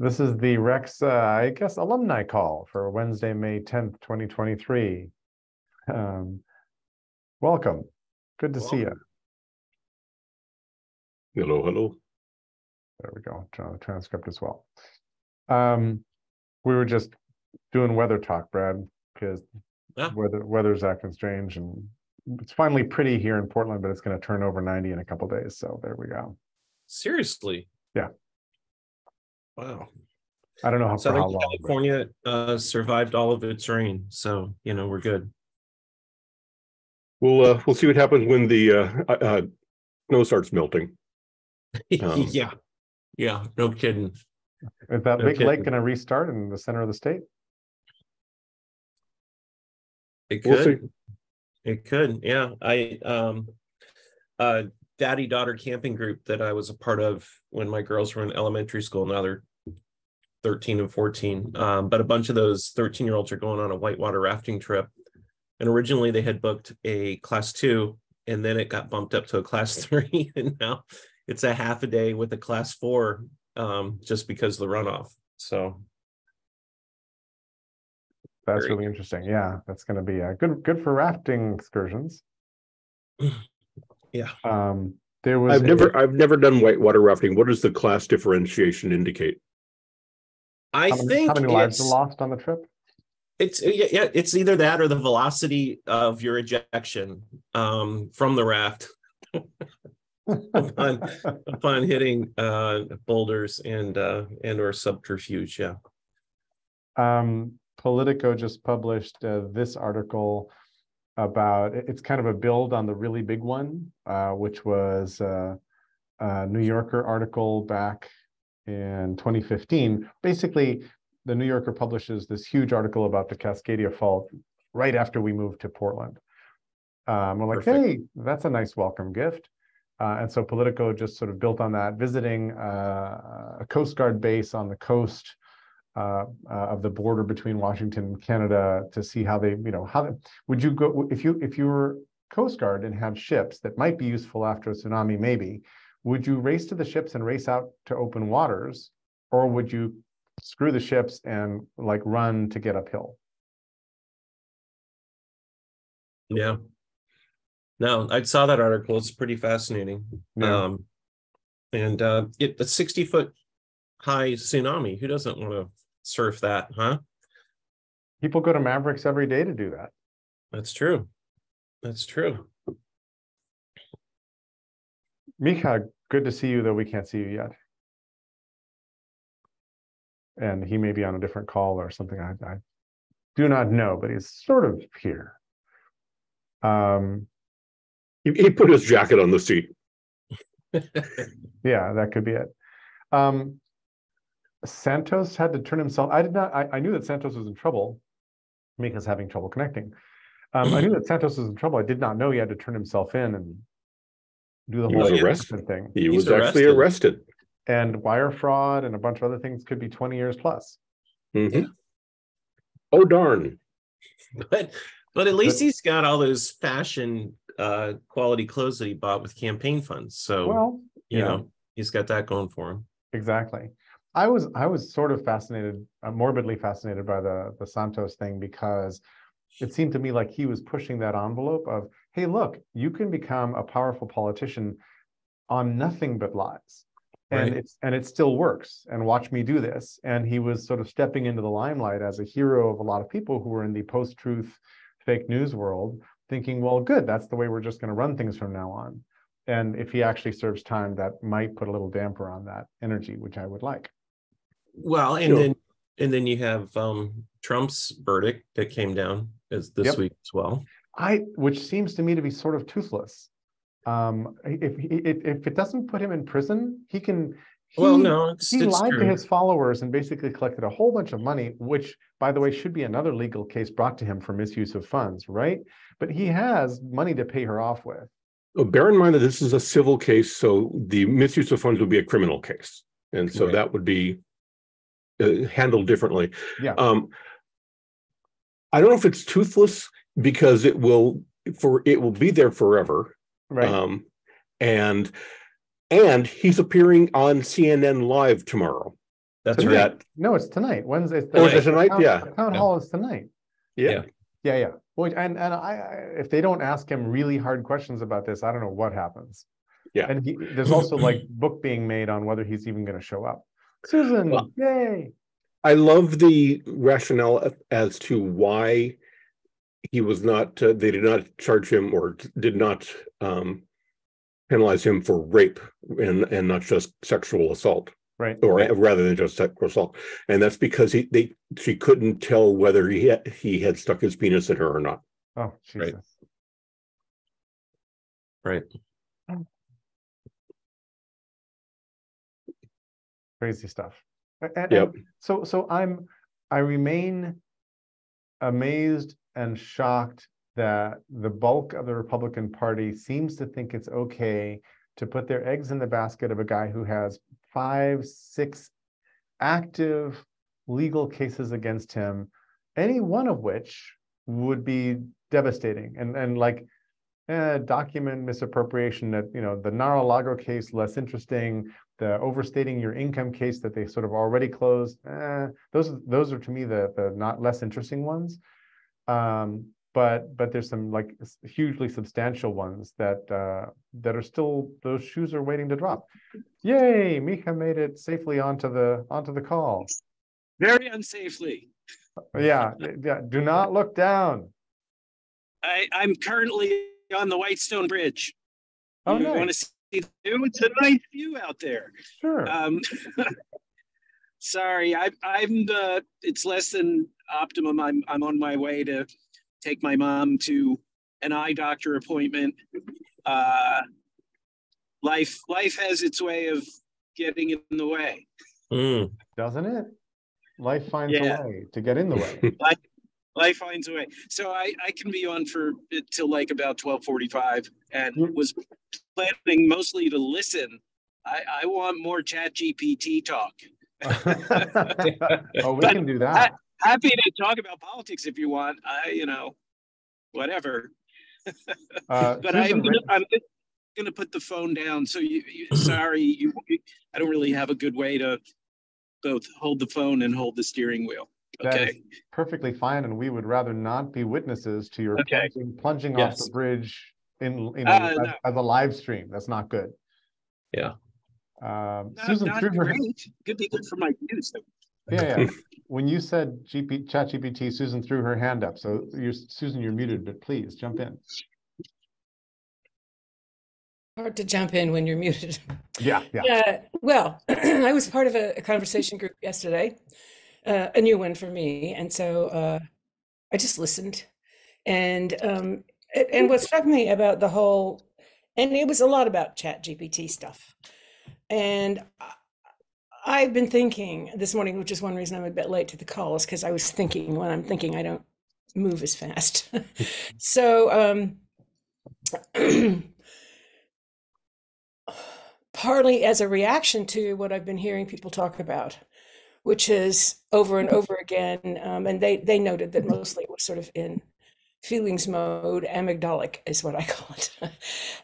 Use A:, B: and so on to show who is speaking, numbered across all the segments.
A: This is the REX, uh, I guess, alumni call for Wednesday, May 10th, 2023. Um, welcome. Good to see you.
B: Hello, hello.
A: There we go. The transcript as well. Um, we were just doing weather talk, Brad, because
B: Yeah.
A: weather weather's acting strange and it's finally pretty here in Portland, but it's going to turn over 90 in a couple days. So there we go.
B: Seriously?
A: Yeah.
B: Wow.
A: I don't know how, for
B: Southern
A: how long. but-
B: California uh, survived all of its rain, so you know we're good.
C: We'll uh, we'll see what happens when the uh, uh, uh, snow starts melting. Um,
B: yeah, yeah, no kidding.
A: Is that
B: No
A: big lake going to restart in the center of the state?
B: It
C: We'll
B: could. It could. Yeah, I um, uh, daddy daughter camping group that I was a part of when my girls were in elementary school. Now they're thirteen and fourteen. Um, but a bunch of those thirteen year olds are going on a whitewater rafting trip. And originally they had booked a class two, and then it got bumped up to a class three, and now it's a half a day with a class four, um, just because of the runoff. So
A: That's
B: Very
A: really interesting. Yeah, that's going to be uh, good. Good for rafting excursions.
B: yeah,
A: Um, there was
C: I've
A: a-
C: never I've never done whitewater rafting. What does the class differentiation indicate?
B: I
A: how many,
B: think
A: how many lives
B: it's-
A: are lost on the trip?
B: It's yeah, yeah, it's either that or the velocity of your ejection um, from the raft upon, upon hitting uh, boulders and uh, and or subterfuge. Yeah.
A: um, Politico just published uh, this article about it's kind of a build on the really big one, uh, which was uh, a New Yorker article back in 2015. Basically, the New Yorker publishes this huge article about the Cascadia Fault right after we moved to Portland. Um, we're like,
B: Perfect.
A: hey, that's a nice welcome gift. Uh, and so Politico just sort of built on that, visiting uh, a Coast Guard base on the coast uh, uh, of the border between Washington and Canada to see how they, you know, how they, would you go if you if you were Coast Guard and had ships that might be useful after a tsunami, maybe would you race to the ships and race out to open waters, or would you screw the ships and like run to get uphill?
B: Yeah. No, I saw that article. It's pretty fascinating.
A: Yeah.
B: Um, and uh, it, a 60 foot high tsunami. Who doesn't want to surf that, huh?
A: People go to Mavericks every day to do that.
B: That's true. That's true.
A: Mika, good to see you, though we can't see you yet. And he may be on a different call or something. I, I do not know, but he's sort of here. Um,
C: He, he put his jacket on the seat.
A: yeah, that could be it. Um, Santos had to turn himself. I did not. I, I knew that Santos was in trouble. Mika's having trouble connecting. Um, I knew that Santos was in trouble. I did not know he had to turn himself in and do the
C: He
A: whole
C: was
A: innocent thing.
C: He
B: He's
C: was actually
B: arrested.
C: arrested.
A: And wire fraud and a bunch of other things could be 20 years plus.
C: Mhm.
B: Yeah.
C: Oh darn!
B: but but at least
A: But-
B: he's got all those fashion uh quality clothes that he bought with campaign funds so
A: Well,
B: you
A: yeah.
B: know he's got that going for him
A: Exactly. I was I was sort of fascinated, uh, morbidly fascinated by the the Santos thing because it seemed to me like he was pushing that envelope of, hey, look, you can become a powerful politician on nothing but lies. And
B: Right.
A: it's and it still works. And watch me do this. And he was sort of stepping into the limelight as a hero of a lot of people who were in the post-truth fake news world, thinking, well, good, that's the way we're just going to run things from now on. And if he actually serves time, that might put a little damper on that energy, which I would like.
B: well and
C: Sure.
B: then and then you have um trump's verdict that came down as this
A: Yep.
B: week as well
A: I, which seems to me to be sort of toothless. Um, if, if, if it doesn't put him in prison, he can.
B: well no it's,
A: He
B: it's
A: lied
B: true.
A: to his followers and basically collected a whole bunch of money, which, by the way, should be another legal case brought to him for misuse of funds, right? But he has money to pay her off with.
C: Oh, bear in mind that this is a civil case, so the misuse of funds would be a criminal case, and so
B: Right.
C: that would be uh, handled differently.
A: Yeah.
C: Um, I don't know if it's toothless because it will for it will be there forever.
A: Right.
C: Um, and and he's appearing on CNN Live tomorrow.
B: That's
A: Tonight.
B: right.
C: that,
A: No, it's tonight, Wednesday.
C: Oh, is it
A: the
C: tonight?
A: town-
C: Yeah.
A: the Town
B: Yeah.
A: hall is tonight.
C: yeah,
B: Yeah.
A: Yeah, yeah. Well, and, and I, I, if they don't ask him really hard questions about this, I don't know what happens.
C: Yeah.
A: And he, there's also like book being made on whether he's even gonna show up. Susan,
C: Well-
A: yay.
C: I love the rationale as to why he was not, uh, they did not charge him or did not um penalize him for rape and, and not just sexual assault,
A: Right.
C: or rather than just sexual assault. And that's because he, they, she couldn't tell whether he had, he had stuck his penis in her or not.
A: Oh,
B: Right.
A: Jesus.
B: Right.
A: Crazy stuff. A- a-
C: Yep.
A: and So, so I'm, I remain amazed and shocked that the bulk of the Republican Party seems to think it's okay to put their eggs in the basket of a guy who has five, six active legal cases against him, any one of which would be devastating and, and like eh, document misappropriation that, you know, the Mar-a-Lago case less interesting, the overstating your income case that they sort of already closed, eh, those, those are to me the, the not less interesting ones. Um, but, but there's some like hugely substantial ones that, uh, that are still, those shoes are waiting to drop. Yay, Mika made it safely onto the, onto the call.
D: very unsafely.
A: Yeah, yeah, do not look down.
D: I, I'm currently on the Whitestone Bridge.
A: Oh,
D: you want to see the view? It's a nice view out there.
A: Sure.
D: Um, sorry, I, I'm the. It's less than optimum. I'm I'm on my way to take my mom to an eye doctor appointment. Uh, life life has its way of getting in the way.
B: Mm,
A: Doesn't it? Life finds
D: Yeah.
A: a way to get in the way.
D: Life finds a way. So I, I can be on for it till like about twelve forty-five and
A: Mm.
D: was planning mostly to listen. I, I want more chat GPT talk.
A: Oh, we
D: But
A: can do that.
D: Happy to talk about politics if you want. I, you know, whatever.
A: Uh,
D: But I'm gonna, I'm gonna put the phone down. So you, you sorry, you, you- I don't really have a good way to both hold the phone and hold the steering wheel.
A: That
D: Okay.
A: perfectly fine, and we would rather not be witnesses to your
D: Okay.
A: plunging, plunging off the bridge in, know,
D: Uh,
A: as,
D: no.
A: as a live stream. That's not good.
B: Yeah.
A: Um,
D: Not,
A: Susan
D: not
A: threw her,
D: great. Could be good for my views.
A: yeah, yeah. When you said GP, ChatGPT, Susan threw her hand up. So you're, Susan, you're muted, but please jump in.
E: Hard to jump in when you're muted.
A: Yeah, yeah.
E: Uh, well, I was part of a, a conversation group yesterday, uh, a new one for me, and so uh, I just listened. And um, a- and what struck me about the whole, and it was a lot about Chat GPT stuff, and I've been thinking this morning, which is one reason I'm a bit late to the call, is because I was thinking when I'm thinking I don't move as fast. so. Um, partly as a reaction to what I've been hearing people talk about, which is over and over again. Um, and they they noted that mostly it was sort of in feelings mode, amygdalic is what I call it,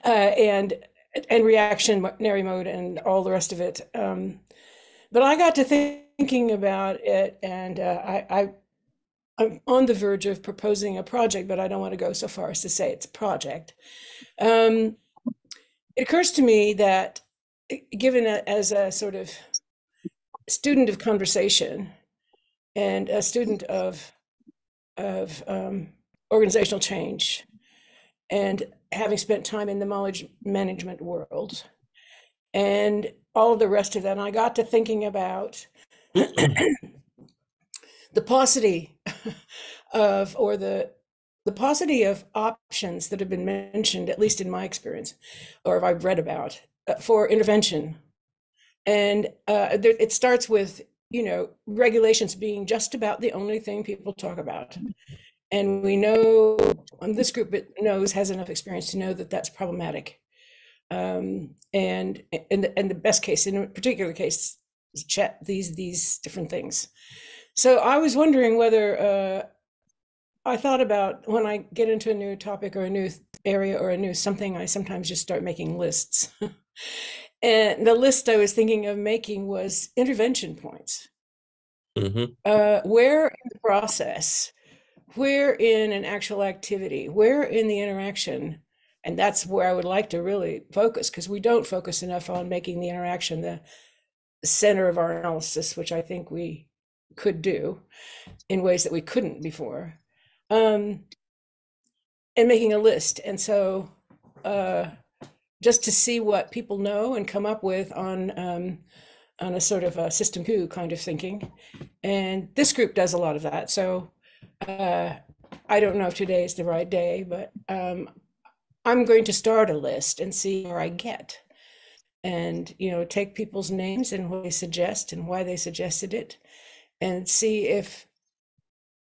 E: uh, and and reactionary mode and all the rest of it. Um, but I got to thinking about it, and uh, I, I I'm on the verge of proposing a project, but I don't want to go so far as to say it's a project. Um, it occurs to me that given a, as a sort of student of conversation and a student of of um, organizational change and having spent time in the knowledge management world and all the rest of that And i got to thinking about the paucity of or the the paucity of options that have been mentioned at least in my experience or I've read about uh, for intervention. And uh, there, it starts with, you know, regulations being just about the only thing people talk about. And we know, and this group it knows, has enough experience to know that that's problematic. Um, and in the, in the best case, in a particular case, chat these these different things. So I was wondering whether uh, I thought about when I get into a new topic or a new area or a new something, I sometimes just start making lists. and the list I was thinking of making was intervention points.
B: hmm
E: uh, where in the process, where in an actual activity, where in the interaction, and that's where I would like to really focus because we don't focus enough on making the interaction the center of our analysis, which I think we could do in ways that we couldn't before, um, and making a list. And so, uh, just to see what people know and come up with on um, on a sort of a system two kind of thinking. And this group does a lot of that. So uh, I don't know if today is the right day, but um, I'm going to start a list and see where I get. And, you know, take people's names and what they suggest and why they suggested it and see if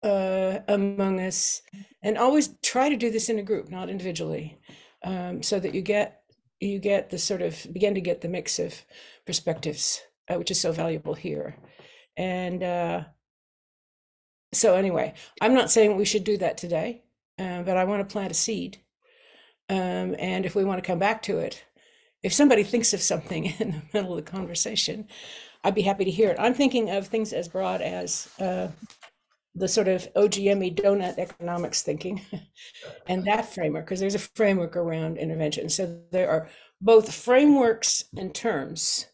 E: uh, among us, and always try to do this in a group, not individually, um, so that you get you get the sort of begin to get the mix of perspectives uh, which is so valuable here. And uh, so, anyway, I'm not saying we should do that today, uh, but I want to plant a seed. Um, and if we want to come back to it, if somebody thinks of something in the middle of the conversation, I'd be happy to hear it. I'm thinking of things as broad as uh, the sort of OGME donut economics thinking and that framework, because there's a framework around intervention. So there are both frameworks and terms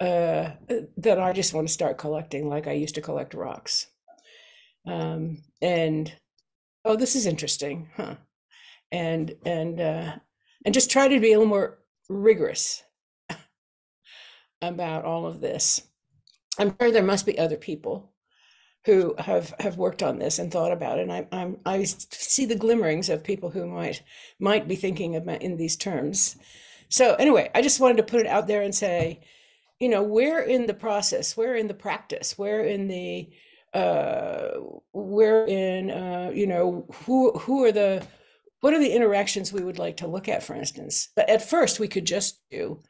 E: uh, that I just want to start collecting like I used to collect rocks. Um, and oh, this is interesting, huh? And and uh, and just try to be a little more rigorous about all of this. I'm sure there must be other people who have have worked on this and thought about it. And I I'm I see the glimmerings of people who might might be thinking about in these terms. So anyway, I just wanted to put it out there and say you know we're in the process we're in the practice we're in the uh where in uh you know who who are the what are the interactions we would like to look at for instance? But at first we could just do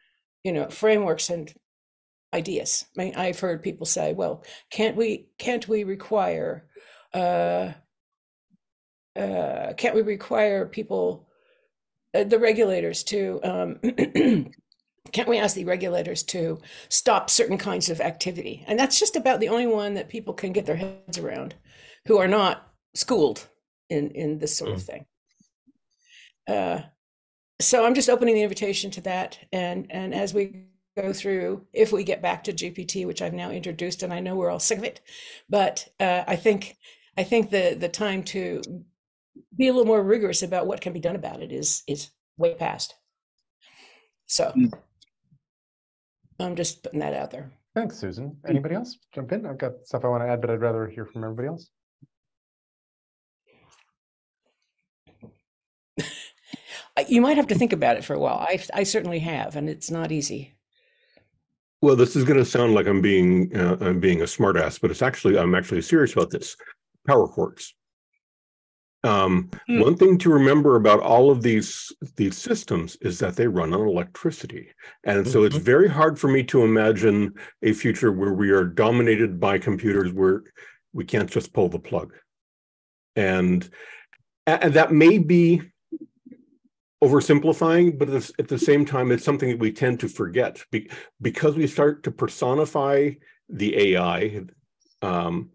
E: you know frameworks and ideas. I mean i've heard people say well can't we can't we require uh uh can't we require people uh, the regulators to um can't we ask the regulators to stop certain kinds of activity? And that's just about the only one that people can get their heads around who are not schooled in, in this sort of
B: Mm.
E: thing. Uh, so I'm just opening the invitation to that. And, and as we go through, if we get back to GPT, which I've now introduced, and I know we're all sick of it, but uh, I think I think the the time to be a little more rigorous about what can be done about it is is way past. So
D: Mm.
E: I'm just putting that out there.
A: Thanks, Susan. Anybody else jump in? I've got stuff I want to add, but I'd rather hear from everybody else.
E: You might have to think about it for a while. I I certainly have, and it's not easy.
C: Well, this is going to sound like I'm being uh, I'm being a smartass, but it's actually I'm actually serious about this. Power cords. Um,
D: Hmm.
C: One thing to remember about all of these these systems is that they run on electricity, and so it's
B: Mhm.
C: very hard for me to imagine a future where we are dominated by computers where we can't just pull the plug, and and that may be oversimplifying, but at the, at the same time, it's something that we tend to forget be, because we start to personify the AI. Um,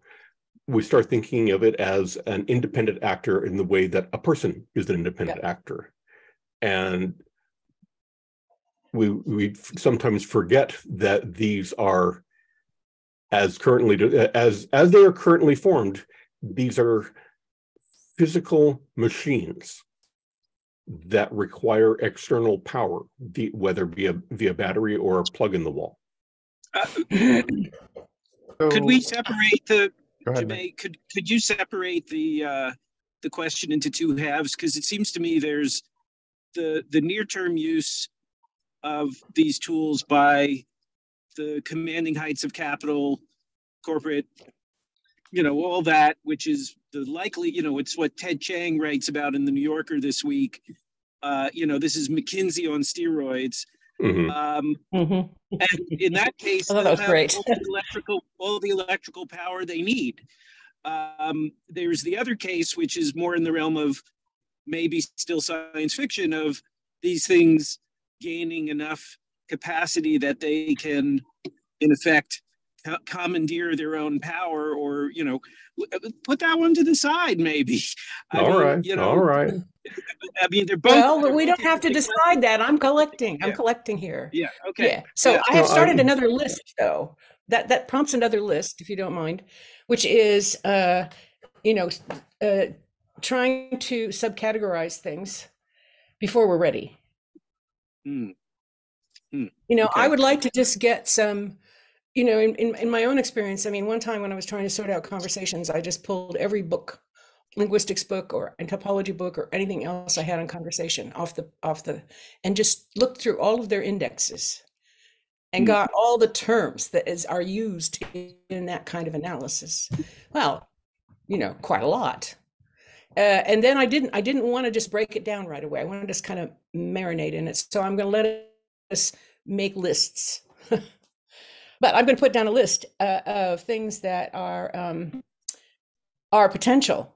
C: we start thinking of it as an independent actor in the way that a person is an independent actor, and we we sometimes forget that these are as currently as as they are currently formed. These are physical machines that require external power, the- whether via via battery or a plug in the wall.
D: Uh, Could we separate the,
A: Go ahead, Nick.
D: Could, could you separate the, uh, the question into two halves? Because it seems to me there's the, the near-term use of these tools by the commanding heights of capital, corporate, you know, all that, which is the likely, you know, it's what Ted Chiang writes about in the New Yorker this week. Uh, you know, this is McKinsey on steroids.
C: Mhm.
D: Um,
E: Mhm.
D: and in that case,
E: I thought that was great.
D: all the electrical, all the electrical power they need. Um, there's the other case, which is more in the realm of maybe still science fiction of these things gaining enough capacity that they can, in effect, co- commandeer their own power or you know put that one to the side maybe I
C: All
D: mean,
C: right,
D: you know
C: all right.
D: i mean they're both
E: Well,
D: they're
E: we don't have to
D: interesting
E: decide that. I'm collecting. I'm collecting here.
D: yeah okay
E: Yeah. So
D: Yeah.
E: I have
C: No,
E: started
C: I'm-
E: another list though. That that prompts another list, if you don't mind, which is uh, you know, uh trying to subcategorize things before we're ready.
D: Hmm.
E: You know, I would like to just get some, you know, in, in, in my own experience, I mean, one time when I was trying to sort out conversations, I just pulled every book, linguistics book or anthropology book or anything else I had on conversation off the off the and just looked through all of their indexes and
D: Mm.
E: got all the terms that is are used in, that kind of analysis. Well, you know, quite a lot. Uh, and then I didn't I didn't want to just break it down right away. I want to just kind of marinate in it. So I'm going to let us make lists. but I'm going to put down a list uh, of things that are um, are potential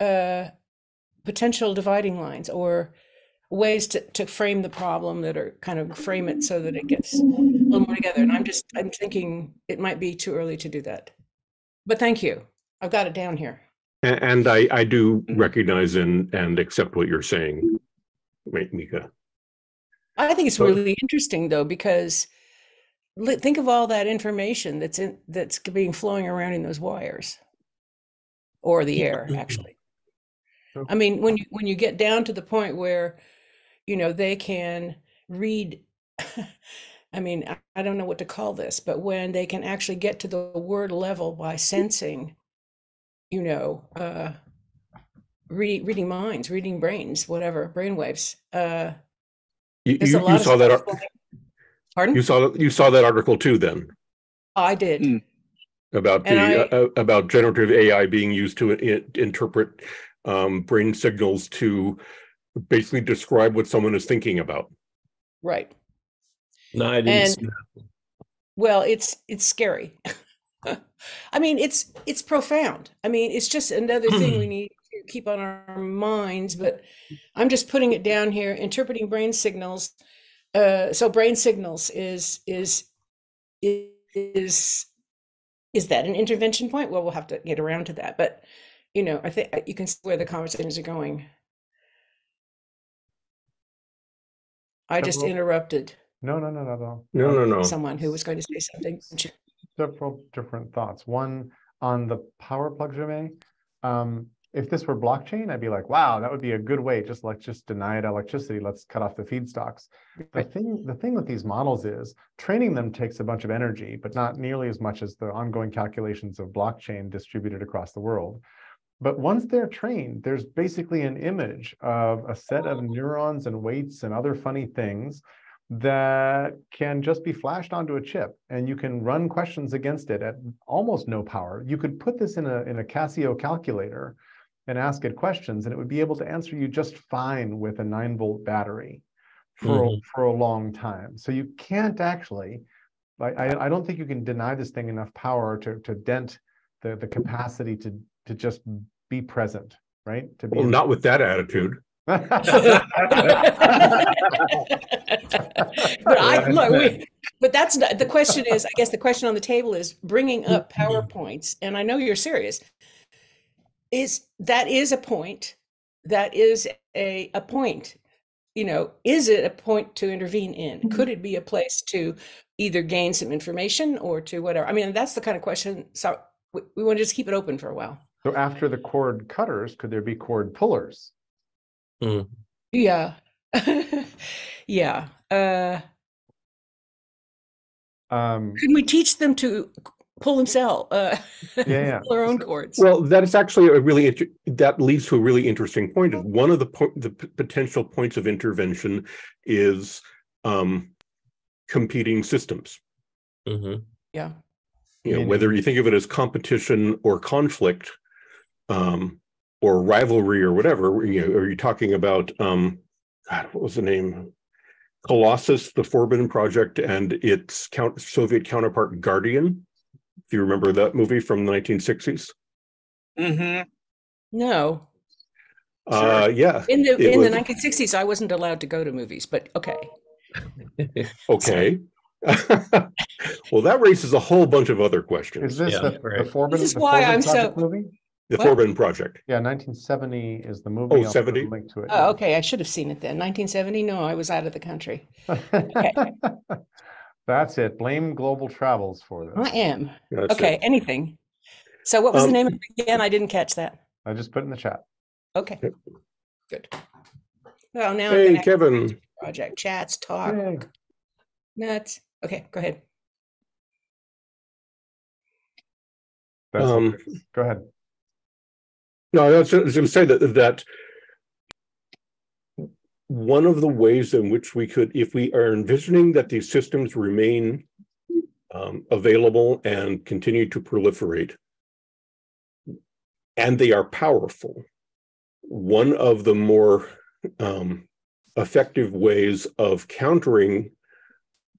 E: uh, potential dividing lines or ways to, to frame the problem that are kind of frame it so that it gets a little more together. And I'm just I'm thinking it might be too early to do that. But thank you. I've got it down here.
C: A- And I, I do recognize and, and accept what you're saying, Mi- Mika.
E: I think it's really interesting though because think of all that information that's in that's being flowing around in those wires or the air actually. I mean when you when you get down to the point where you know they can read I mean I, I don't know what to call this but when they can actually get to the word level by sensing you know uh reading reading minds reading brains whatever brainwaves uh
C: You,
E: there's
C: you, you saw that,
E: stuff
C: ar-
E: going- Pardon?
C: you saw, you saw that article too then
E: I did.
D: Mm.
C: about
E: And
C: the,
E: I-
C: uh, about generative AI being used to i- interpret um, brain signals to basically describe what someone is thinking about.
E: Right.
B: No, I didn't.
E: And-
B: see that.
E: Well, it's it's scary. I mean, it's it's profound. I mean, it's just another thing we need to keep on our minds, but I'm just putting it down here, interpreting brain signals. Uh, so brain signals is is is is that an intervention point? Well, we'll have to get around to that, but you know, I think you can see where the conversations are going. I just
A: Several-
E: interrupted
A: No, no, no, no, no.
C: No, no, no.
E: someone who was going to say something.
A: several different thoughts. One on the power plug Jaime. Um, if this were blockchain, I'd be like, wow, that would be a good way. Just like just deny it electricity. Let's cut off the feedstocks. The
E: Right.
A: thing, the thing with these models is training them takes a bunch of energy, but not nearly as much as the ongoing calculations of blockchain distributed across the world. But once they're trained, there's basically an image of a set of oh. neurons and weights and other funny things that can just be flashed onto a chip and you can run questions against it at almost no power. You could put this in a, in a Casio calculator and ask it questions and it would be able to answer you just fine with a nine volt battery for, a- mm-hmm. for a long time. So you can't actually, like, I, I don't think you can deny this thing enough power to, to dent the, the capacity to, to just be present, right? To be
C: Well, not with that attitude.
E: but I look, we, but that's not the question. Is I guess the question on the table is bringing up mm-hmm. powerpoints, and I know you're serious. Is that is a point? That is a a point. You know, is it a point to intervene in? Could it be a place to either gain some information or to whatever? I mean, that's the kind of question. So we, we want to just keep it open for a while.
A: So after the cord cutters, could there be cord pullers?
E: Yeah, yeah. Uh,
A: Um,
E: Can we teach them to pull themselves, uh,
A: yeah.
E: pull their own cords?
C: Well, that is actually a really, inter- that leads to a really interesting point. One of the, po- the p- potential points of intervention is um, competing systems.
B: Mhm.
E: yeah,
C: you know, whether you think of it as competition or conflict, um, or rivalry or whatever, you know, are you talking about, um, God, what was the name? Colossus, the Forbidden Project, and its count- Soviet counterpart Guardian. If you remember that movie from the 1960s,
D: hmm
E: no.
C: uh, yeah,
E: In the
C: It
E: in the 1960s, I wasn't allowed to go to movies, but okay.
C: okay. Well, that raises a whole bunch of other questions.
A: Is this
B: Yeah,
A: the, the
B: right.
A: Forbin?
E: This is
A: the
E: why
A: Forbin
E: I'm so-
A: project Movie?
C: The
E: What?
C: Forbin project.
A: Yeah, nineteen seventy is the movie. I'll put a
C: 70?
A: Link to it.
E: Oh, okay. I should have seen it then. 1970? No, I was out of the country.
A: That's it. Blame global travels for this.
E: I am.
C: That's it.
E: Okay, anything. So what was the
C: Um,
E: name of it again? I didn't catch that.
A: I just put it in the chat.
E: Okay.
C: Yep.
E: Good. Well, now
C: Hey, Kevin.
E: project chats, talk,
A: Yay.
E: nuts. Okay, go ahead.
A: That's
C: Um.
A: Go ahead.
C: No, I was going to say that that one of the ways in which we could, if we are envisioning that these systems remain um, available and continue to proliferate, and they are powerful, one of the more um, effective ways of countering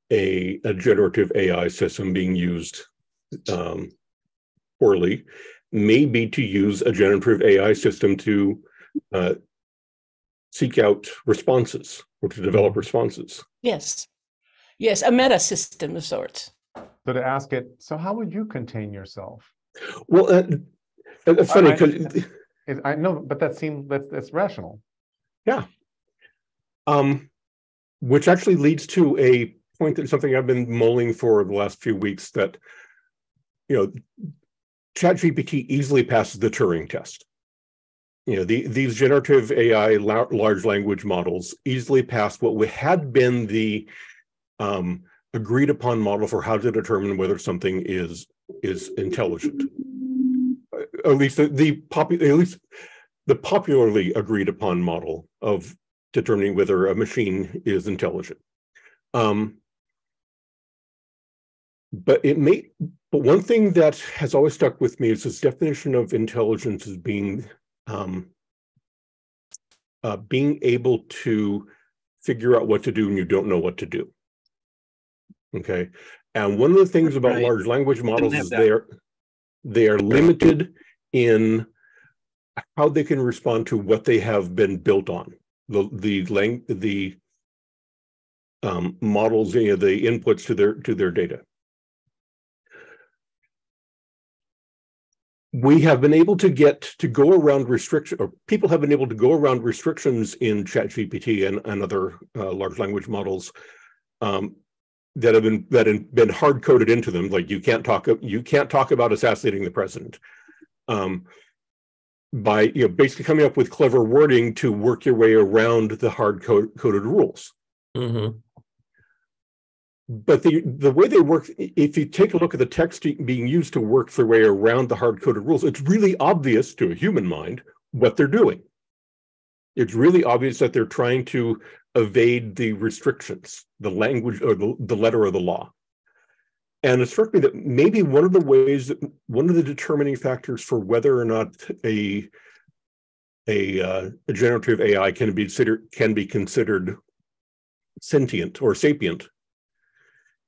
C: a, a generative AI system being used um, poorly may be to use a generative AI system to uh, seek out responses or to develop responses.
E: Yes. Yes, a meta system of sorts.
A: So to ask it, so how would you contain yourself?
C: Well, uh, it's funny
A: I-
C: because
A: It- I know, but that seems, that's, that's rational. Yeah.
C: Um, which actually leads to a point that something I've been mulling for the last few weeks that you know ChatGPT easily passes the Turing test. You know, the, these generative AI la- large language models easily passed what we had been the um, agreed upon model for how to determine whether something is is intelligent. Uh, At least the, the popu- at least the popularly agreed upon model of determining whether a machine is intelligent. Um, but it may, but one thing that has always stuck with me is this definition of intelligence as being um, uh, being able to figure out what to do when you don't know what to do. Okay, and one of the things about
D: Right.
C: large language models is they're they are limited in how they can respond to what they have been built on the the length the um, models you know, the inputs to their to their data we have been able to get to go around restriction or people have been able to go around restrictions in chat gpt and, and other uh, large language models um, that have been that have been hard coded into them like you can't talk you can't talk about assassinating the president um, by you know basically coming up with clever wording to work your way around the hard coded rules
B: Mhm.
C: But the the way they work if you take a look at the text being used to work their way around the hard coded rules it's really obvious to a human mind what they're doing. It's really obvious that they're trying to evade the restrictions the language or the, the letter of the law. And it struck me that maybe one of the ways that one of the determining factors for whether or not a a, uh, a generative ai can be considered can be considered sentient or sapient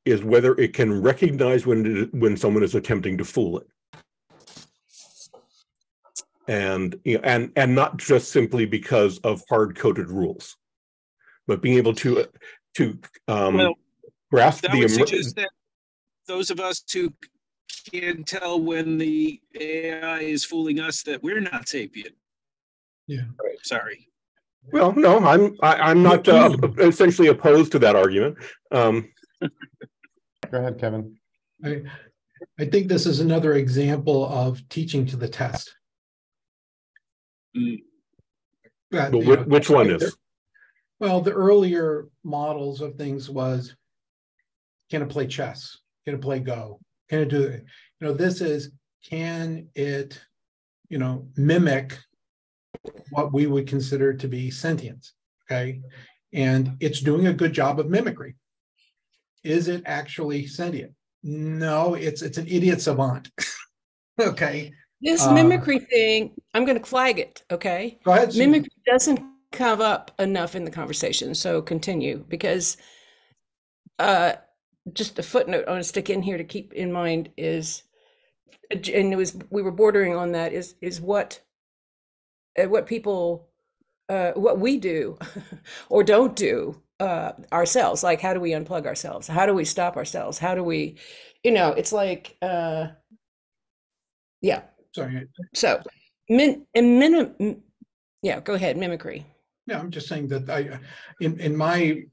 C: is whether it can recognize when it, when someone is attempting to fool it and you know, and and not just simply because of hard coded rules but being able to to um
D: Well,
C: grasp
D: That
C: the
D: would
C: emer-
D: suggest that those of us who can tell when the AI is fooling us that we're not sapient.
F: Yeah.
D: Sorry.
C: well no i'm I, i'm not uh, essentially opposed to that argument um
A: Go ahead, Kevin.
F: I, I think this is another example of teaching to the test.
D: Mm.
F: That,
C: but
F: you
C: which,
F: know,
C: which one is
F: Well, the earlier models of things was, can it play chess? Can it play Go? Can it do it? You know, this is, can it, you know, mimic what we would consider to be sentience? Okay. And it's doing a good job of mimicry. Is it actually sentient? No, it's it's an idiot savant. okay.
E: This
F: Uh,
E: mimicry thing, I'm going to flag it. Okay.
F: Go ahead. Susan.
E: Mimicry doesn't come up enough in the conversation. So continue because uh, just a footnote I want to stick in here to keep in mind is, and it was we were bordering on that is is what uh, what people uh, what we do or don't do uh, ourselves. Like, how do we unplug ourselves? How do we stop ourselves? How do we, you know, it's like, uh, yeah.
F: Sorry,
E: So, min, and minim, yeah, go ahead, mimicry.
F: yeah, I'm just saying that I, in, in my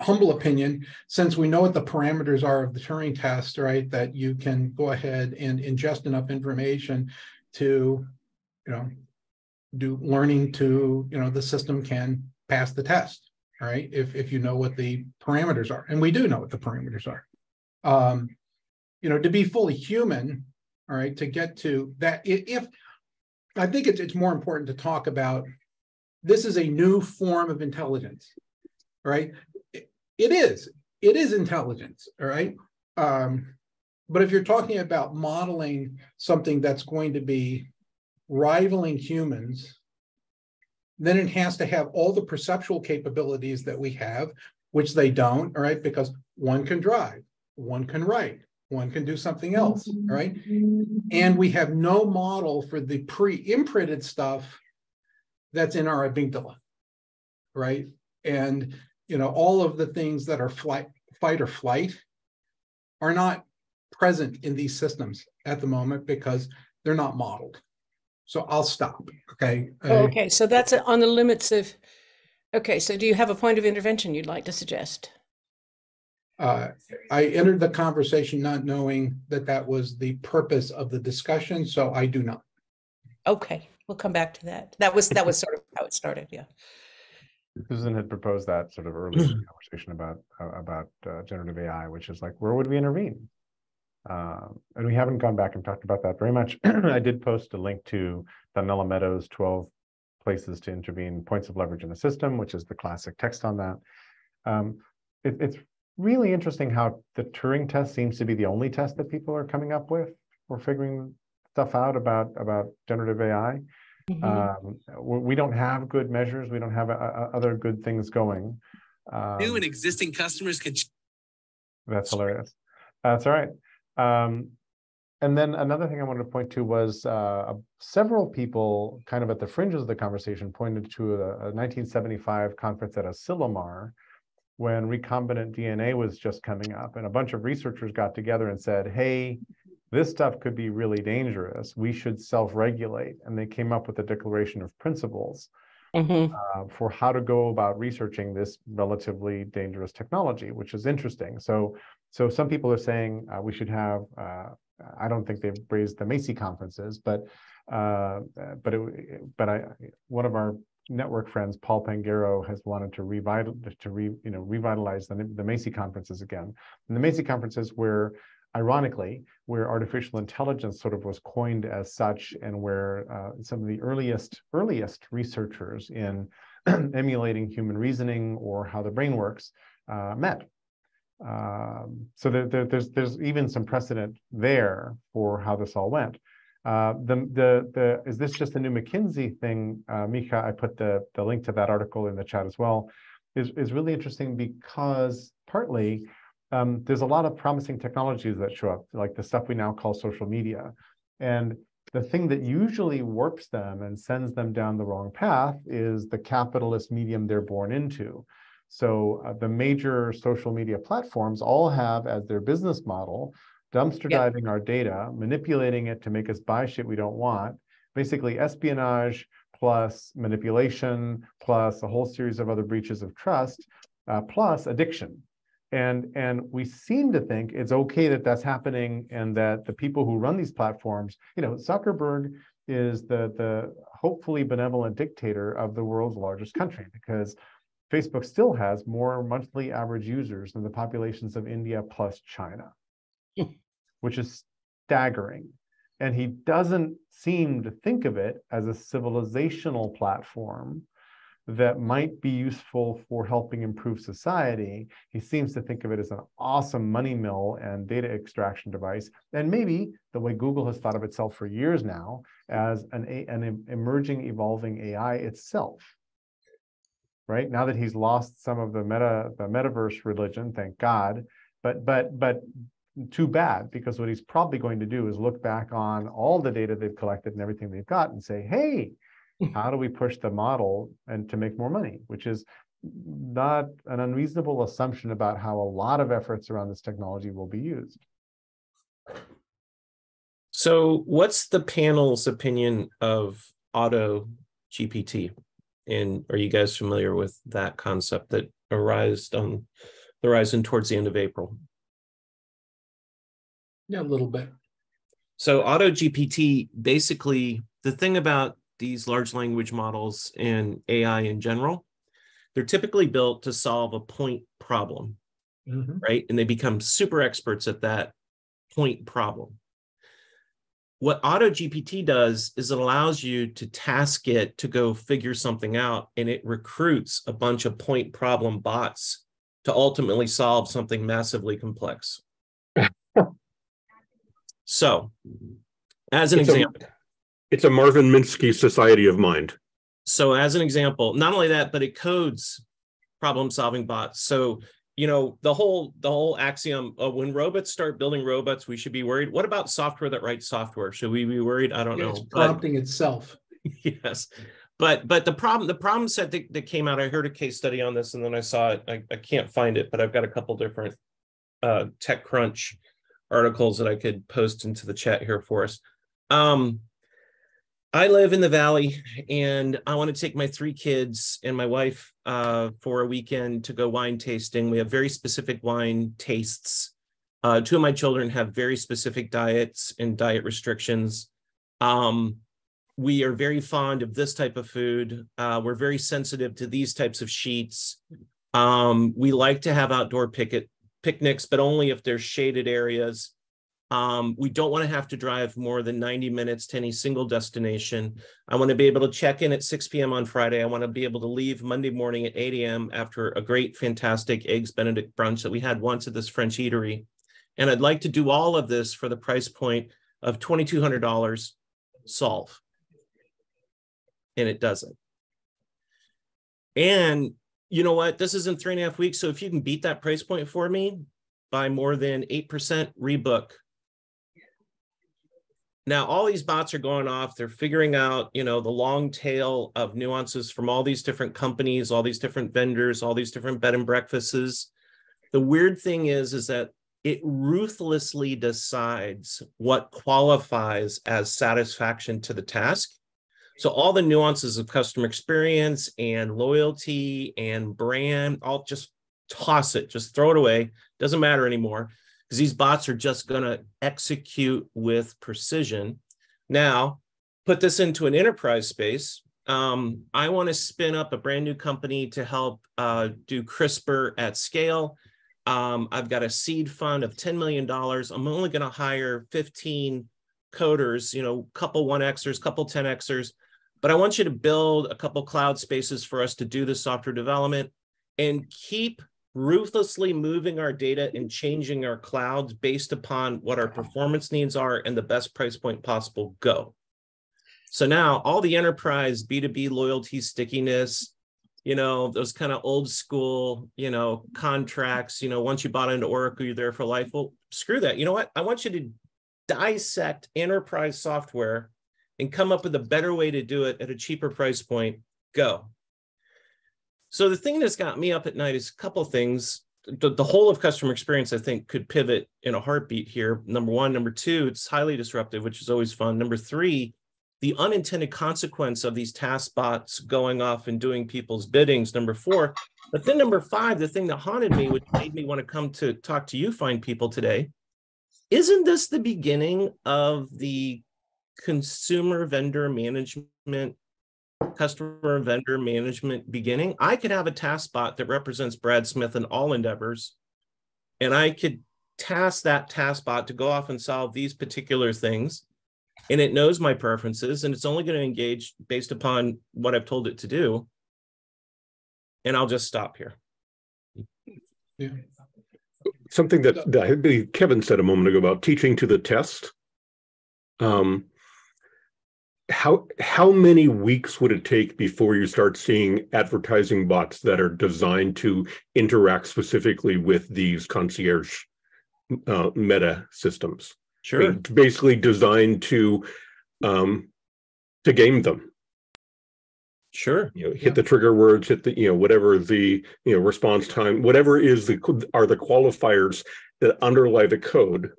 F: humble opinion, since we know what the parameters are of the Turing test, right, that you can go ahead and ingest enough information to, you know, do learning to, you know, the system can pass the test, right, if, if you know what the parameters are, and we do know what the parameters are. Um, you know, to be fully human, all right, to get to that, if, I think it's, it's more important to talk about, this is a new form of intelligence, right? It- It is, it is intelligence, all right? Um, but if you're talking about modeling something that's going to be rivaling humans, then it has to have all the perceptual capabilities that we have, which they don't, right? Because one can drive, one can write, one can do something else, right? And we have no model for the pre-imprinted stuff that's in our amygdala, right? And, you know, all of the things that are flight, fight or flight are not present in these systems at the moment because they're not modeled. So I'll stop, okay?
E: Oh, Okay, so that's on the limits of, okay, so do you have a point of intervention you'd like to suggest?
F: uh, I entered the conversation not knowing that that was the purpose of the discussion, so I do not.
E: Okay, we'll come back to that. That was, that was sort of how it started, yeah.
A: Susan had proposed that sort of early conversation about uh, about uh, generative AI, which is like, where would we intervene? Um, and we haven't gone back and talked about that very much. I did post a link to Donella Meadows' 12 places to intervene, points of leverage in the system, which is the classic text on that. Um, it, it's really interesting how the Turing test seems to be the only test that people are coming up with for figuring stuff out about about generative AI.
E: Mhm.
A: Um, we, we don't have good measures. We don't have uh, uh, other good things going.
G: New
A: Um,
G: and existing customers can ch-
A: that's hilarious. That's all right. Um, and then another thing I wanted to point to was uh, several people, kind of at the fringes of the conversation, pointed to a, a 1975 conference at Asilomar, when recombinant DNA was just coming up, and a bunch of researchers got together and said, "Hey, this stuff could be really dangerous. We should self-regulate." And they came up with a declaration of principles
E: Mhm.
A: uh, for how to go about researching this relatively dangerous technology, which is interesting. So, so some people are saying uh, we should have. Uh, I don't think they've raised the Macy conferences, but uh, but it, but I one of our network friends, Paul Pangaro, has wanted to revital to re, you know revitalize the the Macy conferences again. And the Macy conferences where ironically, where artificial intelligence sort of was coined as such, and where uh, some of the earliest earliest researchers in emulating human reasoning or how the brain works uh, met. Um, so there, there, there's there's even some precedent there for how this all went. Uh, the the the is this just a new McKinsey thing, uh, Mika? I put the the link to that article in the chat as well. Is is really interesting because partly um, there's a lot of promising technologies that show up, like the stuff we now call social media. And the thing that usually warps them and sends them down the wrong path is the capitalist medium they're born into. So uh, the major social media platforms all have as their business model dumpster
E: Yeah.
A: diving our data, manipulating it to make us buy shit we don't want, basically espionage plus manipulation plus a whole series of other breaches of trust uh, plus addiction and and we seem to think it's okay that that's happening and that the people who run these platforms you know zuckerberg is the the hopefully benevolent dictator of the world's largest country because facebook still has more monthly average users than the populations of india plus china which is staggering and he doesn't seem to think of it as a civilizational platform that might be useful for helping improve society. He seems to think of it as an awesome money mill and data extraction device, and maybe the way Google has thought of itself for years now as an, an emerging, evolving AI itself. Right now that he's lost some of the meta, the metaverse religion, thank God. But but but too bad because what he's probably going to do is look back on all the data they've collected and everything they've got and say, hey, how do we push the model and to make more money which is not an unreasonable assumption about how a lot of efforts around this technology will be used.
B: So, what's the panel's opinion of auto GPT? And are you guys familiar with that concept that arose on the horizon towards the end of April?
F: Yeah, a little bit.
B: So, auto GPT basically, the thing about these large language models and AI in general, they're typically built to solve a point problem,
F: Mhm.
B: right? And they become super experts at that point problem. What Auto GPT does is it allows you to task it to go figure something out, and it recruits a bunch of point problem bots to ultimately solve something massively complex. so, as an
C: It's a-
B: example,
C: It's a Marvin Minsky Society of Mind.
B: so as an example not only that but it codes problem solving bots so you know the whole the whole axiom of when robots start building robots we should be worried. What about software that writes software? Should we be worried? I don't
F: Yeah,
B: know
F: It's
B: But-
F: prompting itself.
B: yes. But but the problem the problem set that, that came out i heard a case study on this and then i saw it I, I can't find it but i've got a couple different uh techcrunch articles that i could post into the chat here for us. Um i live in the valley and i want to take my three kids and my wife uh for a weekend to go wine tasting we have very specific wine tastes uh two of my children have very specific diets and diet restrictions um we are very fond of this type of food. Uh, we're very sensitive to these types of sheets. Um, we like to have outdoor picket picnics, but only if there's shaded areas. Um, we don't want to have to drive more than 90 minutes to any single destination. I want to be able to check in at 6 p.m. on Friday. I want to be able to leave Monday morning at 8 a.m. after a great, fantastic Eggs Benedict brunch that we had once at this French eatery. And I'd like to do all of this for the price point of $2,200 solve and it doesn't. And you know what? This is in three and a half weeks. So if you can beat that price point for me by more than 8% rebook. Now, all these bots are going off. They're figuring out, you know, the long tail of nuances from all these different companies, all these different vendors, all these different bed and breakfasts. The weird thing is, is that it ruthlessly decides what qualifies as satisfaction to the task. So all the nuances of customer experience and loyalty and brand, I'll just toss it, just throw it away. Doesn't matter anymore because these bots are just going to execute with precision. Now, put this into an enterprise space. Um, I want to spin up a brand new company to help uh, do CRISPR at scale. Um, I've got a seed fund of $10 million. I'm only going to hire 15 coders, you know, a couple 1Xers, a couple 10Xers but I want you to build a couple cloud spaces for us to do the software development and keep ruthlessly moving our data and changing our clouds based upon what our performance needs are and the best price point possible. Go. So now all the enterprise B2B loyalty stickiness, you know, those kind of old school, you know, contracts, you know, once you bought into Oracle, you're there for life. Well, screw that. You know what? I want you to dissect enterprise software and come up with a better way to do it at a cheaper price point, go. So the thing that's got me up at night is a couple of things. The, the whole of customer experience, I think, could pivot in a heartbeat here. Number one. Number two, it's highly disruptive, which is always fun. Number three, the unintended consequence of these task bots going off and doing people's biddings. Number four. But then number five, the thing that haunted me, which made me want to come to talk to you fine people today, isn't this the beginning of the consumer vendor management, customer vendor management beginning, I could have a task bot that represents Brad Smith in all endeavors. And I could task that task bot to go off and solve these particular things. And it knows my preferences and it's only going to engage based upon what I've told it to do. And I'll just stop here.
F: Yeah.
C: Something that, that I believe Kevin said a moment ago about teaching to the test. Um, how how many weeks would it take before you start seeing advertising bots that are designed to interact specifically with these concierge uh, meta systems? I mean,
B: Sure.
C: basically designed to um, to game them.
B: Sure.
C: you know, hit the trigger words, hit the, you know, whatever the, you know, response time, whatever is the, are the qualifiers that underlie the code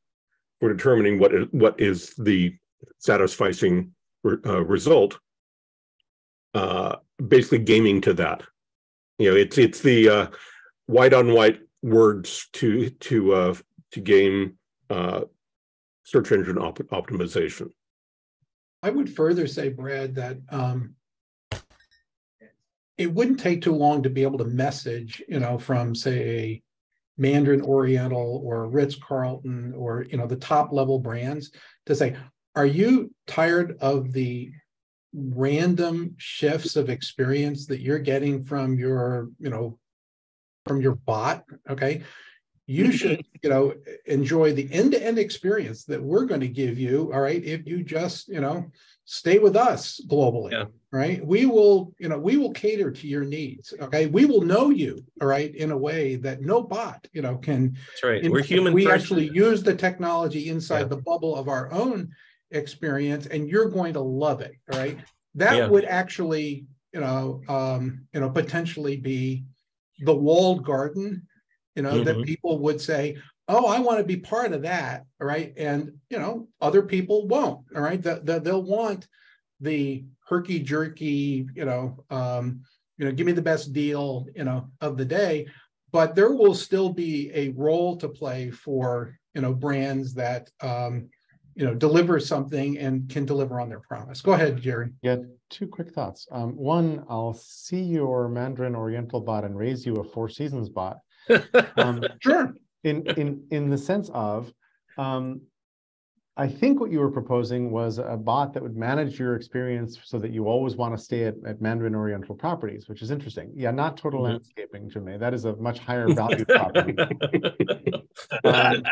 C: for determining what is, what is the satisficing uh, result. Uh, basically gaming to that. You know, it's, it's the, uh, white on white words to, to, uh, to game, uh, search engine op- optimization.
F: I would further say, Brad, that um, it wouldn't take too long to be able to message, you know, from say a Mandarin Oriental or Ritz Carlton or you know the top level brands to say, are you tired of the random shifts of experience that you're getting from your, you know, from your bot? Okay, you mm-hmm. should you know enjoy the end-to-end experience that we're going to give you all right if you just you know stay with us globally
B: Yeah.
F: right we will you know we will cater to your needs okay we will know you all right in a way that no bot you know can
B: That's right. We're human.
F: we
B: first.
F: actually use the technology inside
B: Yeah.
F: the bubble of our own experience and you're going to love it right that
B: Yeah.
F: would actually you know um you know potentially be the walled garden you know that
B: Mhm.
F: people would say oh i want to be part of that all right and you know other people won't all right that the, they'll want the herky jerky you know um you know give me the best deal you know of the day but there will still be a role to play for you know brands that um you know deliver something and can deliver on their promise go ahead jerry
A: Yeah, two quick thoughts. Um, one, I'll see your Mandarin Oriental bot and raise you a Four Seasons bot. Um,
F: sure
A: in in in the sense of um I think what you were proposing was a bot that would manage your experience so that you always want to stay at, at Mandarin Oriental properties, which is interesting. Yeah, not total
B: Mhm.
A: landscaping, Jimmy. That is a much higher value property. Um,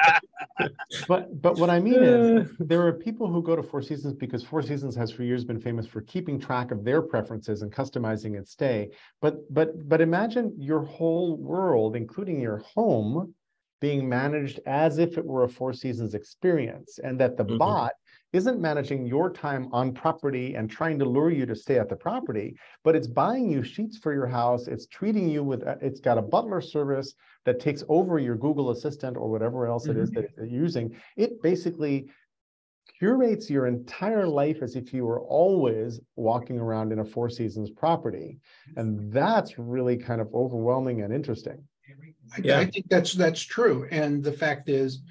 A: but but what I mean is there are people who go to Four Seasons because Four Seasons has for years been famous for keeping track of their preferences and customizing its stay. But but but imagine your whole world, including your home, being managed as if it were a Four Seasons experience, and that the
B: Mhm.
A: bot isn't managing your time on property and trying to lure you to stay at the property, but it's buying you sheets for your house. It's treating you with, uh, it's got a butler service that takes over your Google Assistant or whatever else it is that you're using. It basically curates your entire life as if you were always walking around in a Four Seasons property. And that's really kind of overwhelming and interesting.
F: I,
B: Yeah.
F: I think that's that's true. And the fact is,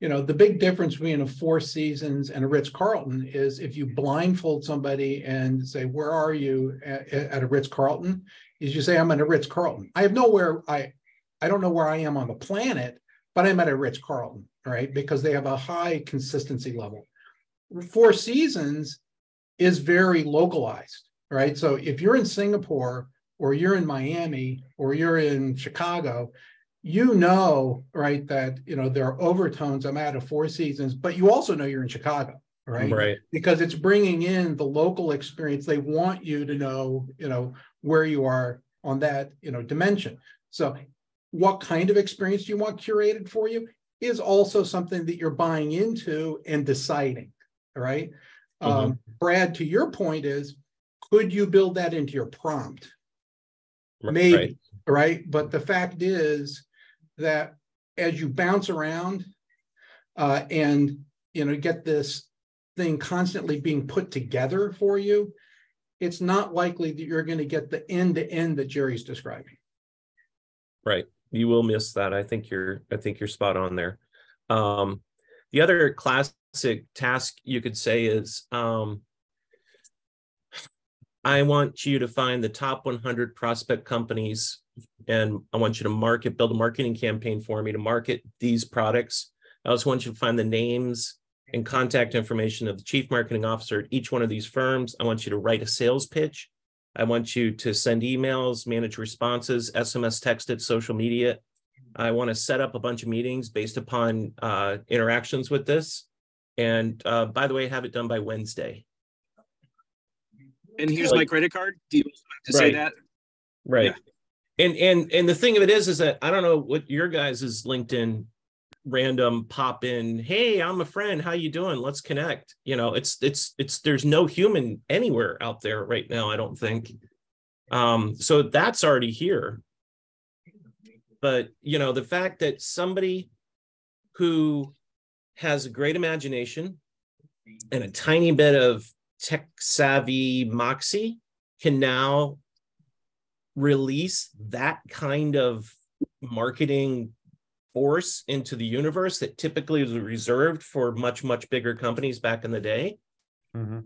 F: you know, the big difference between a Four Seasons and a Ritz Carlton is if you blindfold somebody and say, "Where are you at, at a Ritz Carlton?" Is you say, "I'm at a Ritz Carlton." I have nowhere. I I don't know where I am on the planet, but I'm at a Ritz Carlton, right? Because they have a high consistency level. Four Seasons is very localized, right? So if you're in Singapore or you're in Miami or you're in Chicago, you know, right, that you know there are overtones. I'm at a Four Seasons, but you also know you're in Chicago, right?
B: Right.
F: Because it's bringing in the local experience. They want you to know, you know, where you are on that, you know, dimension. So, what kind of experience do you want curated for you is also something that you're buying into and deciding, right? Um, Brad, to your point is, could you build that into your prompt?
B: Right.
F: Maybe, right? But the fact is that as you bounce around uh, and you know get this thing constantly being put together for you, it's not likely that you're going to get the end to end that Jerry's describing.
B: Right. You will miss that. I think you're I think you're spot on there. Um the other classic task you could say is um I want you to find the top 100 prospect companies and I want you to market build a marketing campaign for me to market these products. I also want you to find the names and contact information of the chief marketing officer at each one of these firms. I want you to write a sales pitch I want you to send emails, manage responses, SMS, text social media. I want to set up a bunch of meetings based upon uh, interactions with this. And uh, by the way, have it done by Wednesday.
D: And here's
B: Like-
D: my credit card. Do you have to say that?
B: Right. And and and the thing of it is, is that I don't know what your guys' is LinkedIn random pop in. Hey, I'm a friend. How you doing? Let's connect. You know, it's it's it's there's no human anywhere out there right now. I don't think. Um, so that's already here. But you know, the fact that somebody who has a great imagination and a tiny bit of tech savvy moxie can now release that kind of marketing force into the universe that typically was reserved for much much bigger companies back in the day
A: Mhm.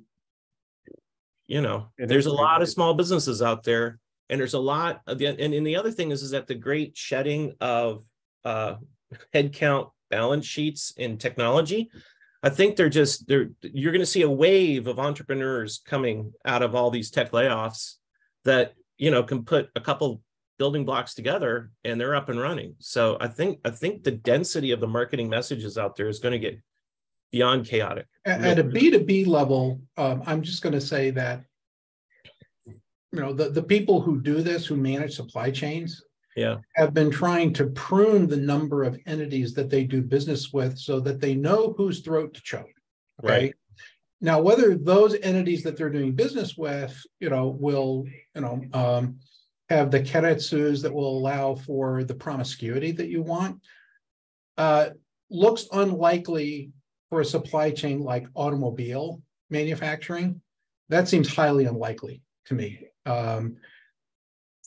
B: you know
A: It
B: there's a lot of small businesses out there and there's a lot of the and, and the other thing is is that the great shedding of uh headcount balance sheets in technology i think they're just they're you're going to see a wave of entrepreneurs coming out of all these tech layoffs that you know can put a couple building blocks together and they're up and running so i think i think the density of the marketing messages out there is going to get beyond chaotic
F: At, at a
B: quick.
F: B two B level, um, I'm just gonna say that. You know, the, the people who do this, who manage supply chains.
B: Yeah.
F: Have been trying to prune the number of entities that they do business with so that they know whose throat to choke. Okay.
B: Right.
F: Now, whether those entities that they're doing business with, you know, will, you know, um. Have the keiretsus that will allow for the promiscuity that you want. Uh, looks unlikely for a supply chain like automobile manufacturing, that seems highly unlikely to me. Um,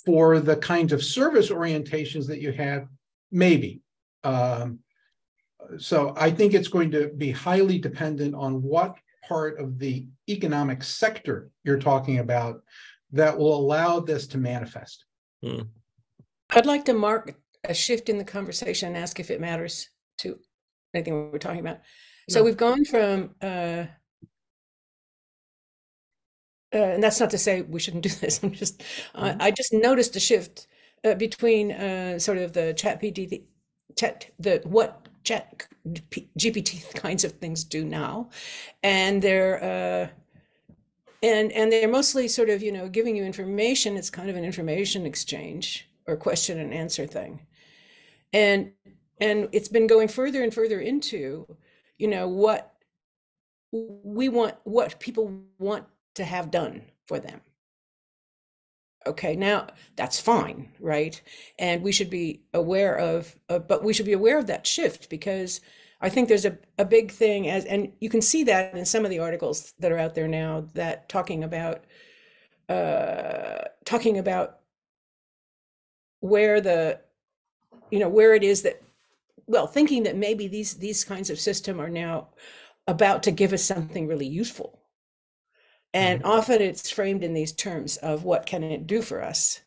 F: for the kinds of service orientations that you have, maybe. Um, so I think it's going to be highly dependent on what part of the economic sector you're talking about that will allow this to manifest.
E: I'd like to mark a shift in the conversation and ask if it matters to anything we're talking about. So
F: No.
E: we've gone from, uh, uh, and that's not to say we shouldn't do this. I'm just, I I just noticed a shift uh, between uh, sort of the chat GPT, chat, the what chat P- GPT kinds of things do now, and they're, uh, and and they're mostly sort of you know giving you information. It's kind of an information exchange or question and answer thing, and and it's been going further and further into you know what we want what people want to have done for them. Okay now that's fine right? And we should be aware of uh, but we should be aware of that shift because i think there's a, a big thing as and you can see that in some of the articles that are out there now that talking about uh talking about where the you know where it is that well thinking that maybe these these kinds of system are now about to give us something really useful and often it's framed in these terms of what can it do for us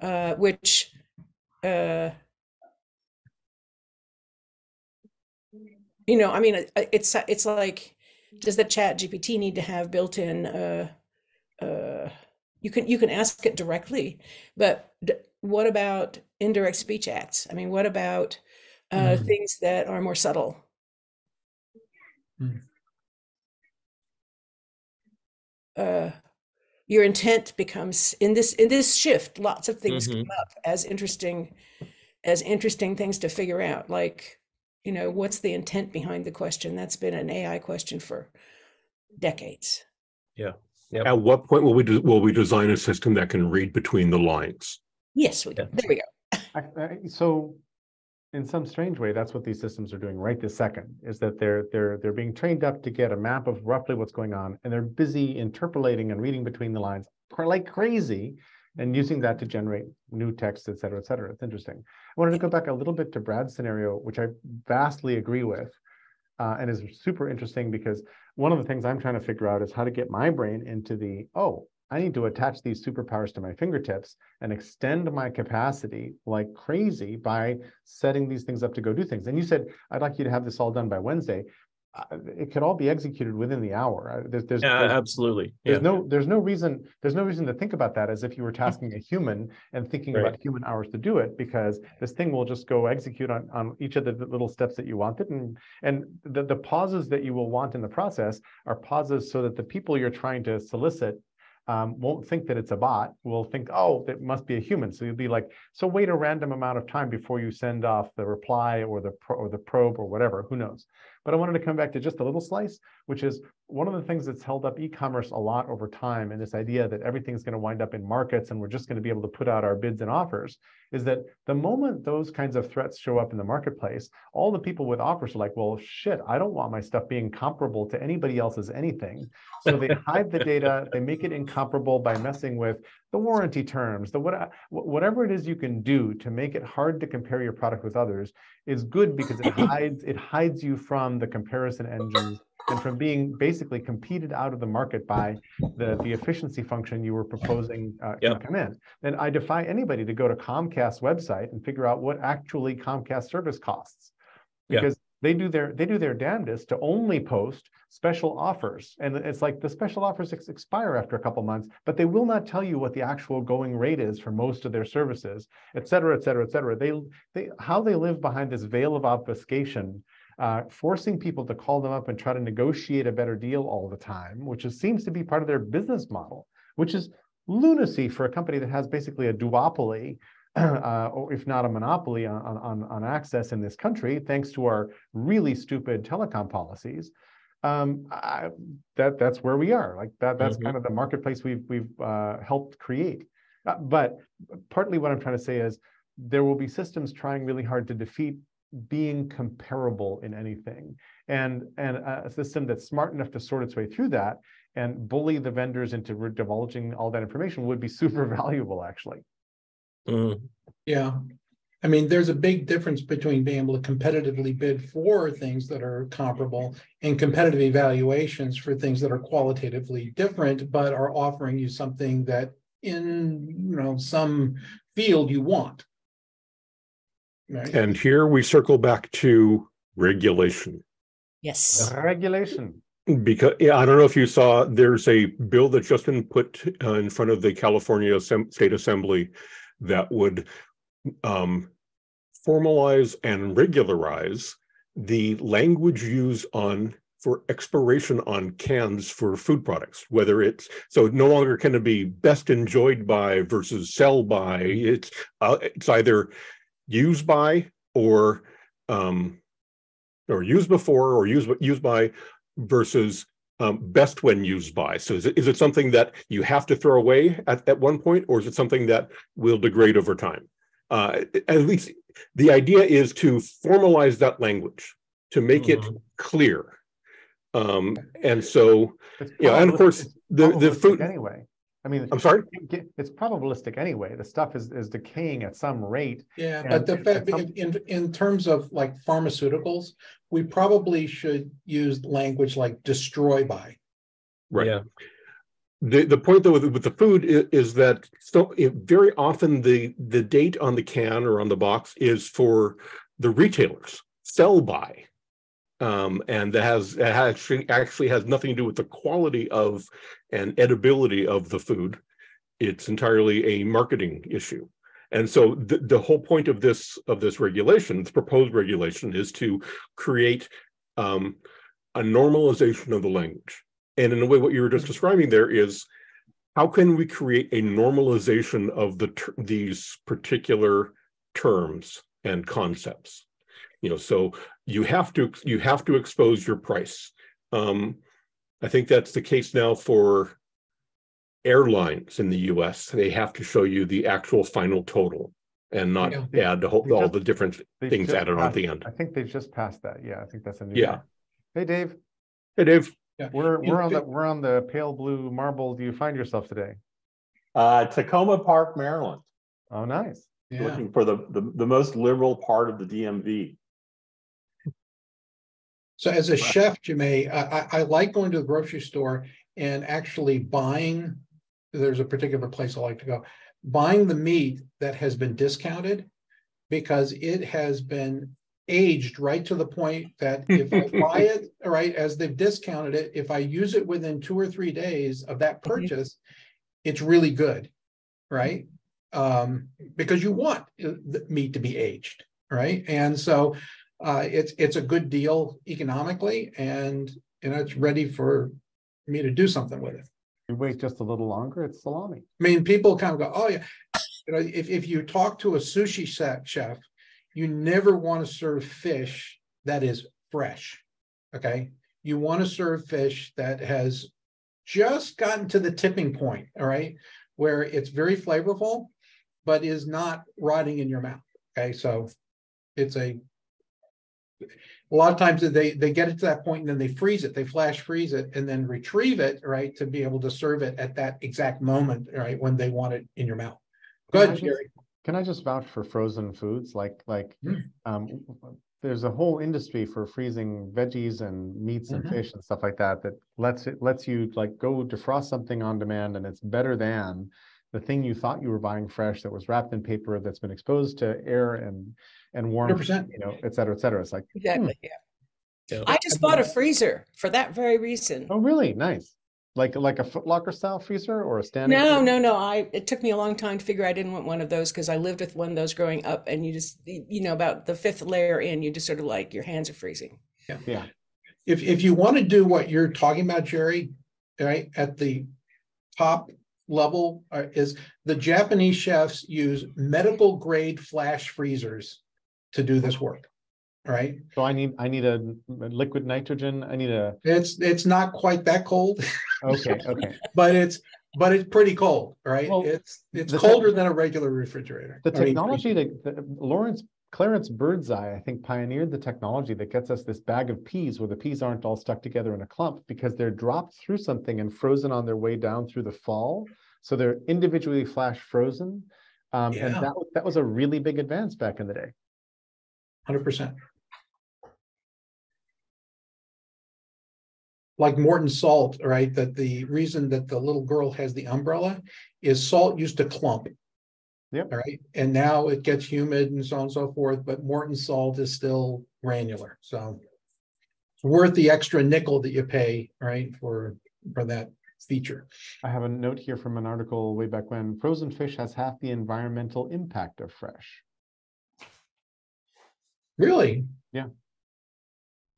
E: uh, which uh, you know i mean it's it's like does the chat gpt need to have built-in uh, uh, you can you can ask it directly but d- what about indirect speech acts i mean what about uh,
F: Mhm.
E: things that are more subtle
F: Mm.
E: Uh, your intent becomes in this in this shift lots of things come up as interesting as interesting things to figure out. Like you know what's the intent behind the question? That's been an ai question for decades. Yeah.
B: Yep.
C: At what point will we, do- will we design a system that can read between the lines?
E: yes we,
B: Yeah.
E: there we go.
A: I- I- So in some strange way, that's what these systems are doing right this second, is that they're, they're, they're being trained up to get a map of roughly what's going on, and they're busy interpolating and reading between the lines like crazy, and using that to generate new text, et cetera, et cetera. It's interesting. I wanted to go back a little bit to Brad's scenario, which I vastly agree with, uh, and is super interesting because one of the things I'm trying to figure out is how to get my brain into the, oh, I need to attach these superpowers to my fingertips and extend my capacity like crazy by setting these things up to go do things. And you said, I'd like you to have this all done by Wednesday. Uh, it could all be executed within the hour. Uh, There's, there's,
B: Yeah,
A: there's,
B: absolutely. Yeah.
A: there's no, there's no reason, there's no reason to think about that as if you were tasking a human and thinking
B: Right.
A: about human hours to do it, because this thing will just go execute on, on each of the little steps that you wanted. And, and the, the pauses that you will want in the process are pauses so that the people you're trying to solicit um, won't think that it's a bot, will think, oh, it must be a human. So you'll be like, so wait a random amount of time before you send off the reply or the pro- or the probe or whatever, who knows? But I wanted to come back to just a little slice, which is one of the things that's held up e-commerce a lot over time, and this idea that everything's going to wind up in markets and we're just going to be able to put out our bids and offers, is that the moment those kinds of threats show up in the marketplace, all the people with offers are like, well, shit, I don't want my stuff being comparable to anybody else's anything. So they hide the data, they make it incomparable by messing with the warranty terms, the what, whatever it is you can do to make it hard to compare your product with others is good because it hides it hides you from the comparison engines and from being basically competed out of the market by the, the efficiency function you were proposing uh,
B: Yep.
A: to come in. And I defy anybody to go to Comcast's website and figure out what actually Comcast service costs. Because they do their they do their damnedest to only post special offers. And it's like the special offers ex- expire after a couple months, but they will not tell you what the actual going rate is for most of their services, et cetera, et cetera, et cetera. They they how they live behind this veil of obfuscation uh, forcing people to call them up and try to negotiate a better deal all the time, which is, seems to be part of their business model, which is lunacy for a company that has basically a duopoly, uh, or if not a monopoly on, on, on access in this country, thanks to our really stupid telecom policies. Um, I, that that's where we are. Like that, that's
B: Mhm.
A: kind of the marketplace we've we've uh, helped create. Uh, but partly what I'm trying to say is there will be systems trying really hard to defeat being comparable in anything and and a system that's smart enough to sort its way through that and bully the vendors into re- divulging all that information would be super valuable actually
B: Mm,
F: Yeah. I mean, there's a big difference between being able to competitively bid for things that are comparable and competitive evaluations for things that are qualitatively different, but are offering you something that in, you know, some field you want. Right?
C: And here we circle back to regulation.
E: Yes.
A: regulation
C: Because, yeah, I don't know if you saw, there's a bill that's just been put uh, in front of the California Assem- State Assembly that would um, formalize and regularize the language used on for expiration on cans for food products, whether it's, so no longer can it be best enjoyed by versus sell by, it's, uh, it's either used by or um, or used before or used used by versus um, best when used by. So is it, is it something that you have to throw away at, at one point, or is it something that will degrade over time? Uh, at least the idea is to formalize that language to make it
B: Mhm.
C: clear. Um, and so, yeah, and of course, the the food.
A: anyway i mean
C: I'm sorry.
A: it's probabilistic anyway the stuff is is decaying at some rate
F: Yeah, but the fact,
A: some-
F: in, in, in terms of like pharmaceuticals, we probably should use language like destroy by.
C: Right.
B: Yeah,
C: The, the point though with, with the food is, is that so it, very often the, the date on the can or on the box is for the retailers, sell by. Um, and that has, that actually, actually has nothing to do with the quality of and edibility of the food. It's entirely a marketing issue. And so the, the whole point of this, of this regulation, this proposed regulation is to create um, a normalization of the language. And in a way, what you were just describing there is how can we create a normalization of the ter- these particular terms and concepts? You know, so you have to you have to expose your price. Um, I think that's the case now for airlines in the U.S. They have to show you the actual final total and not
F: Yeah.
C: add the whole,
A: They
C: all
A: just-
C: the different things
A: just
C: added on at the end.
A: i think they've just passed that yeah i think that's a new
C: Yeah.
A: thing. hey dave
C: Hey, Dave.
A: we're we're on the we're on the pale blue marble do you find yourself today
H: Uh, Takoma Park, Maryland,
A: oh nice
F: Yeah,
H: looking for the, the, the most liberal part of the DMV.
F: So as a chef, Jimmy, I, I, like going to the grocery store and actually buying. There's a particular place I like to go, buying the meat that has been discounted. Because it has been aged right to the point that if I buy it, right, as they've discounted it, if I use it within two or three days of that purchase. It's really good, right? Um, because you want uh, the meat to be aged, right? And so uh, it's it's a good deal economically, and you know it's ready for me to do something with it.
A: you wait just a little longer it's salami
F: I mean, people kind of go, "Oh yeah," you know, if if you talk to a sushi chef, chef, you never want to serve fish that is fresh, okay, you want to serve fish that has just gotten to the tipping point, all right, where it's very flavorful, but is not rotting in your mouth. Okay, so it's a a lot of times they they get it to that point and then they freeze it, they flash freeze it and then retrieve it, right, to be able to serve it at that exact moment, right, when they want it in your mouth. Go
A: Can I
F: ahead,
A: just-
F: Jerry.
A: Can I just vouch for frozen foods? Like, like,
F: Hmm.
A: um, there's a whole industry for freezing veggies and meats and
F: Mhm.
A: fish and stuff like that, that lets it, lets you like go defrost something on demand and it's better than the thing you thought you were buying fresh that was wrapped in paper that's been exposed to air and, and warmth,
F: 100%.
A: you know, et cetera, et cetera. It's like,
E: Exactly. Yeah.
B: Yeah.
E: I just bought a freezer for that very reason.
A: oh, really? Nice. Like, like a Foot Locker style freezer or a standing?
E: No,
A: freezer?
E: no, no. I it took me a long time to figure I didn't want one of those because I lived with one of those growing up, and you just you know about the fifth layer in, you just sort of like your hands are freezing.
A: Yeah.
F: If if you want to do what you're talking about, Jerry, right, at the top level uh, is the Japanese chefs use medical grade flash freezers to do this work. Right.
A: So I need, I need a liquid nitrogen. I need a,
F: It's it's not quite that cold,
A: okay, okay.
F: but it's but it's pretty cold, right?
A: Well,
F: it's it's colder than a regular refrigerator.
A: The
F: I mean,
A: technology that, that Lawrence Clarence Birdseye, I think, pioneered the technology that gets us this bag of peas where the peas aren't all stuck together in a clump because they're dropped through something and frozen on their way down through the fall. So they're individually flash frozen. Um, and that, that was a really big advance back in the day.
F: Hundred percent. Like Morton salt, right? That the reason that the little girl has the umbrella is salt used to clump.
A: Yep.
F: All right, and now it gets humid and so on and so forth, but Morton salt is still granular, so. It's worth the extra nickel that you pay, right, for for that feature.
A: I have a note here from an article way back when frozen fish has half the environmental impact of fresh.
F: Really?
A: Yeah.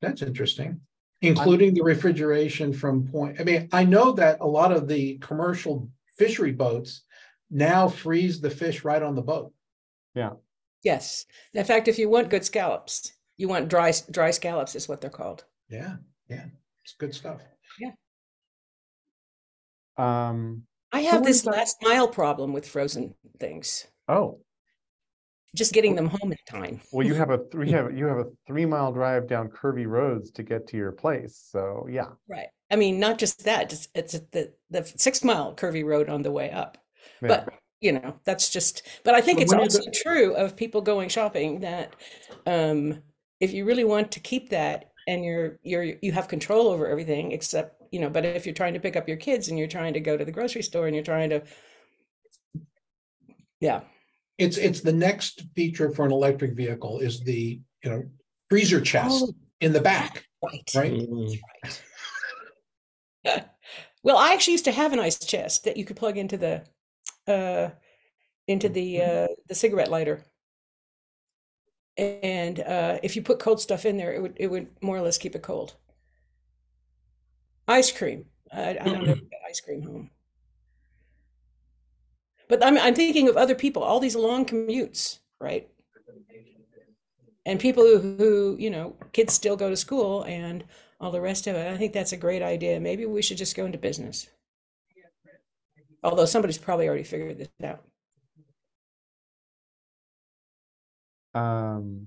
F: That's interesting. Including the refrigeration from point, I mean, I know that a lot of the commercial fishery boats now freeze the fish right on the boat. Yeah.
E: Yes. In fact, if you want good scallops, you want dry dry scallops is what they're called.
F: Yeah, yeah, it's good stuff. Yeah.
A: Um,
E: I have this last mile problem with frozen things.
A: oh,
E: Just getting them home in time.
A: well, you have a three, you have, you have a three mile drive down curvy roads to get to your place. So yeah.
E: Right. I mean, not just that, it's, it's the the six mile curvy road on the way up.
A: yeah.
E: But you know, that's just. But I think it's also
F: go-
E: true of people going shopping that um, if you really want to keep that and you're you're you have control over everything, except you know. But if you're trying to pick up your kids and you're trying to go to the grocery store and you're trying to, yeah,
F: It's, it's the next feature for an electric vehicle is the, you know, freezer chest
E: Oh.
F: in the back,
E: right.
F: right?
B: Mm.
E: Well, I actually used to have an ice chest that you could plug into the uh into the uh the cigarette lighter. And uh if you put cold stuff in there, it would it would more or less keep it cold. Ice cream. I, I don't know ice cream home. But I'm I'm thinking of other people, all these long commutes, right? And people who, who, you know, kids still go to school and all the rest of it. I think that's a great idea. Maybe we should just go into business. Although somebody's probably already figured this out.
A: Um,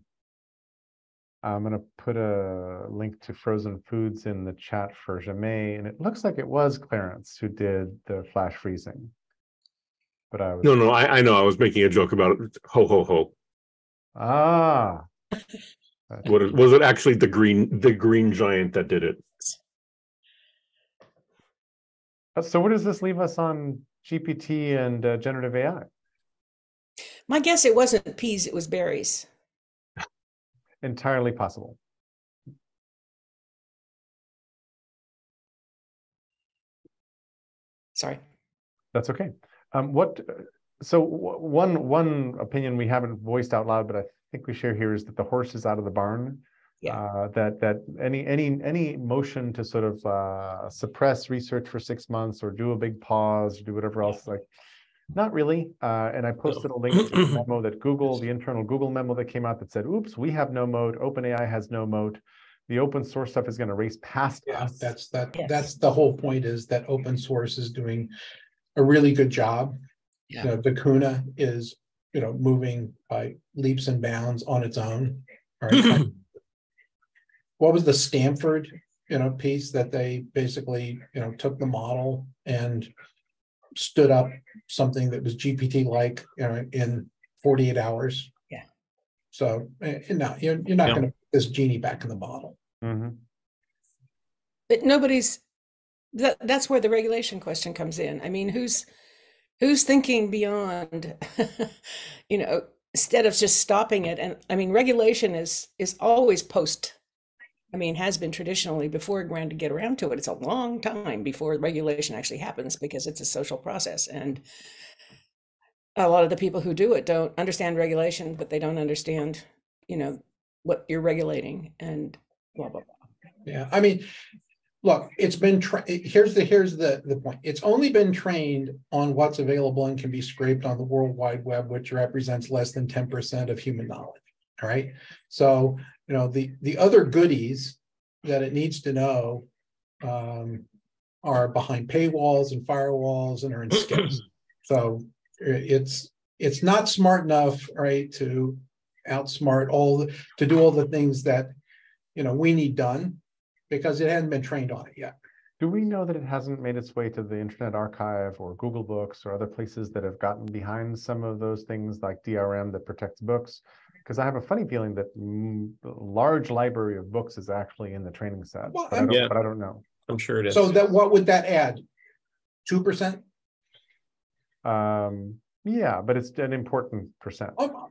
A: I'm gonna put a link to frozen foods in the chat for Jamay, and it looks like it was Clarence who did the flash freezing. But I was,
C: No, no, I, I know. I was making a joke about it. Ho, ho, ho.
A: ah,
C: What is- was it actually the green, the green giant that did it?
A: Uh, so where does this leave us on GPT and uh, generative AI?
E: My guess it wasn't peas, it was berries.
A: Entirely possible.
E: Sorry.
A: That's okay. Um, what, uh, so w- one, one opinion we haven't voiced out loud, but I think we share here is that the horse is out of the barn.
E: Yeah.
A: Uh, that, that any, any, any motion to sort of, uh, suppress research for six months or do a big pause, or do whatever else, like, not really. Uh, and I posted a link to the memo that Google, the internal Google memo that came out that said, oops, we have no moat, OpenAI has no moat. the open source stuff is going to race past
F: Yeah,
A: us.
F: that's that,
E: Yes.
F: that's the whole point is that open source is doing a really good job.
G: Yeah.
F: You know, Vicuna is, you know, moving by leaps and bounds on its own. All right. What was the Stanford, you know, piece that they basically, you know, took the model and stood up something that was GPT-like, you know, in forty-eight hours?
E: Yeah.
F: So, eh, no, you're, you're not
B: Yeah.
F: gonna put this genie back in the bottle.
A: Mhm.
E: But nobody's, that, that's where the regulation question comes in. I mean, who's, who's thinking beyond, you know, instead of just stopping it? And I mean, regulation is, is always post, I mean, has been traditionally before going to get around to it. It's a long time before regulation actually happens because it's a social process. And a lot of the people who do it don't understand regulation, but they don't understand, you know, what you're regulating and blah, blah, blah.
F: Yeah, I mean, look, it's been, tra- here's the, here's the, the point. It's only been trained on what's available and can be scraped on the World Wide Web, which represents less than ten percent of human knowledge. All right, so, you know, the, the other goodies that it needs to know um, are behind paywalls and firewalls and are in skips. So it's, it's not smart enough, right, to outsmart all, the to do all the things that, you know, we need done because it hasn't been trained on it yet.
A: Do we know that it hasn't made its way to the Internet Archive or Google Books or other places that have gotten behind some of those things like DRM that protects books? Because I have a funny feeling that large library of books is actually in the training set,
F: Well,
A: but I don't,
B: Yeah.
A: but I don't know.
B: I'm sure it is.
F: So that, what would that add? Two percent?
A: Um, yeah, but it's an important percent.
F: Oh,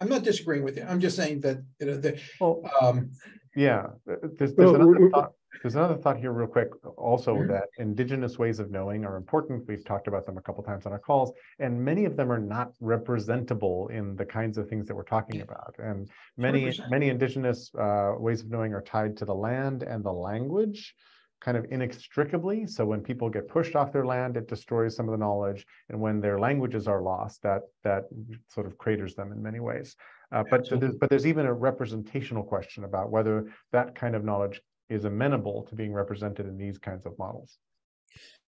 F: I'm not disagreeing with you. I'm just saying that, you know, the,
A: Well,
F: um,
A: Yeah, there's, there's
C: Well,
A: another thought, there's another thought here real quick, also
F: Mhm.
A: that indigenous ways of knowing are important. We've talked about them a couple times on our calls, and many of them are not representable in the kinds of things that we're talking about. And many,
F: 100%.
A: many indigenous uh, ways of knowing are tied to the land and the language kind of inextricably. So when people get pushed off their land, it destroys some of the knowledge. And when their languages are lost, that, that sort of craters them in many ways. Uh, but
F: Absolutely.
A: there's, but there's even a representational question about whether that kind of knowledge is amenable to being represented in these kinds of models.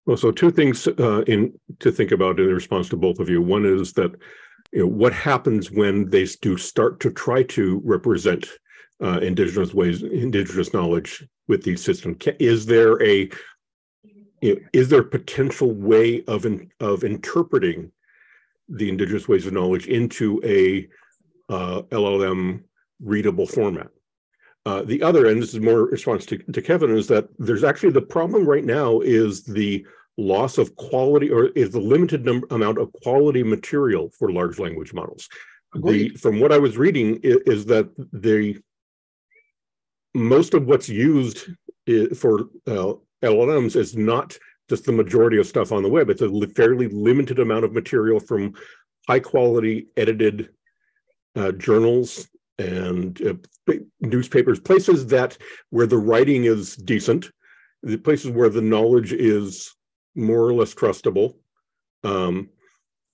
C: Well, so two things uh, in to think about in response to both of you. One is that you know what happens when they do start to try to represent uh, indigenous ways, indigenous knowledge with these systems. Is there a you know, is there a potential way of in, of interpreting the indigenous ways of knowledge into a uh, LLM readable format? Uh, the other, end, this is more response to, to Kevin, is that there's actually the problem right now is the loss of quality or is the limited number amount of quality material for large language models. The, from what I was reading is, is that the most of what's used for uh, LLMs is not just the majority of stuff on the web. It's a fairly limited amount of material from high quality edited uh, journals and uh, newspapers, places that where the writing is decent, the places where the knowledge is more or less trustable. Um,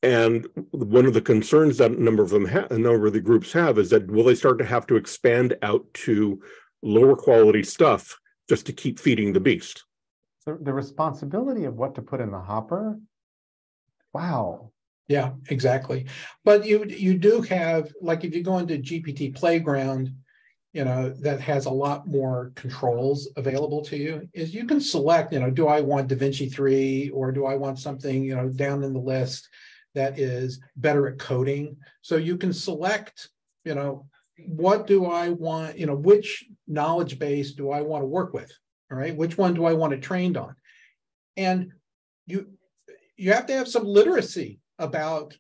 C: and one of the concerns that a number of them have, a number of the groups have, is that will they start to have to expand out to lower quality stuff just to keep feeding the beast?
A: The, the responsibility of what to put in the hopper. Wow.
F: Yeah, exactly. But you, you do have, like, if you go into GPT Playground, you know, that has a lot more controls available to you, is you can select, you know, do I want DaVinci 3 or do I want something, you know, down in the list that is better at coding? So you can select, you know, what do I want, you know, which knowledge base do I want to work with? All right, which one do I want it trained on? And you you have to have some literacy about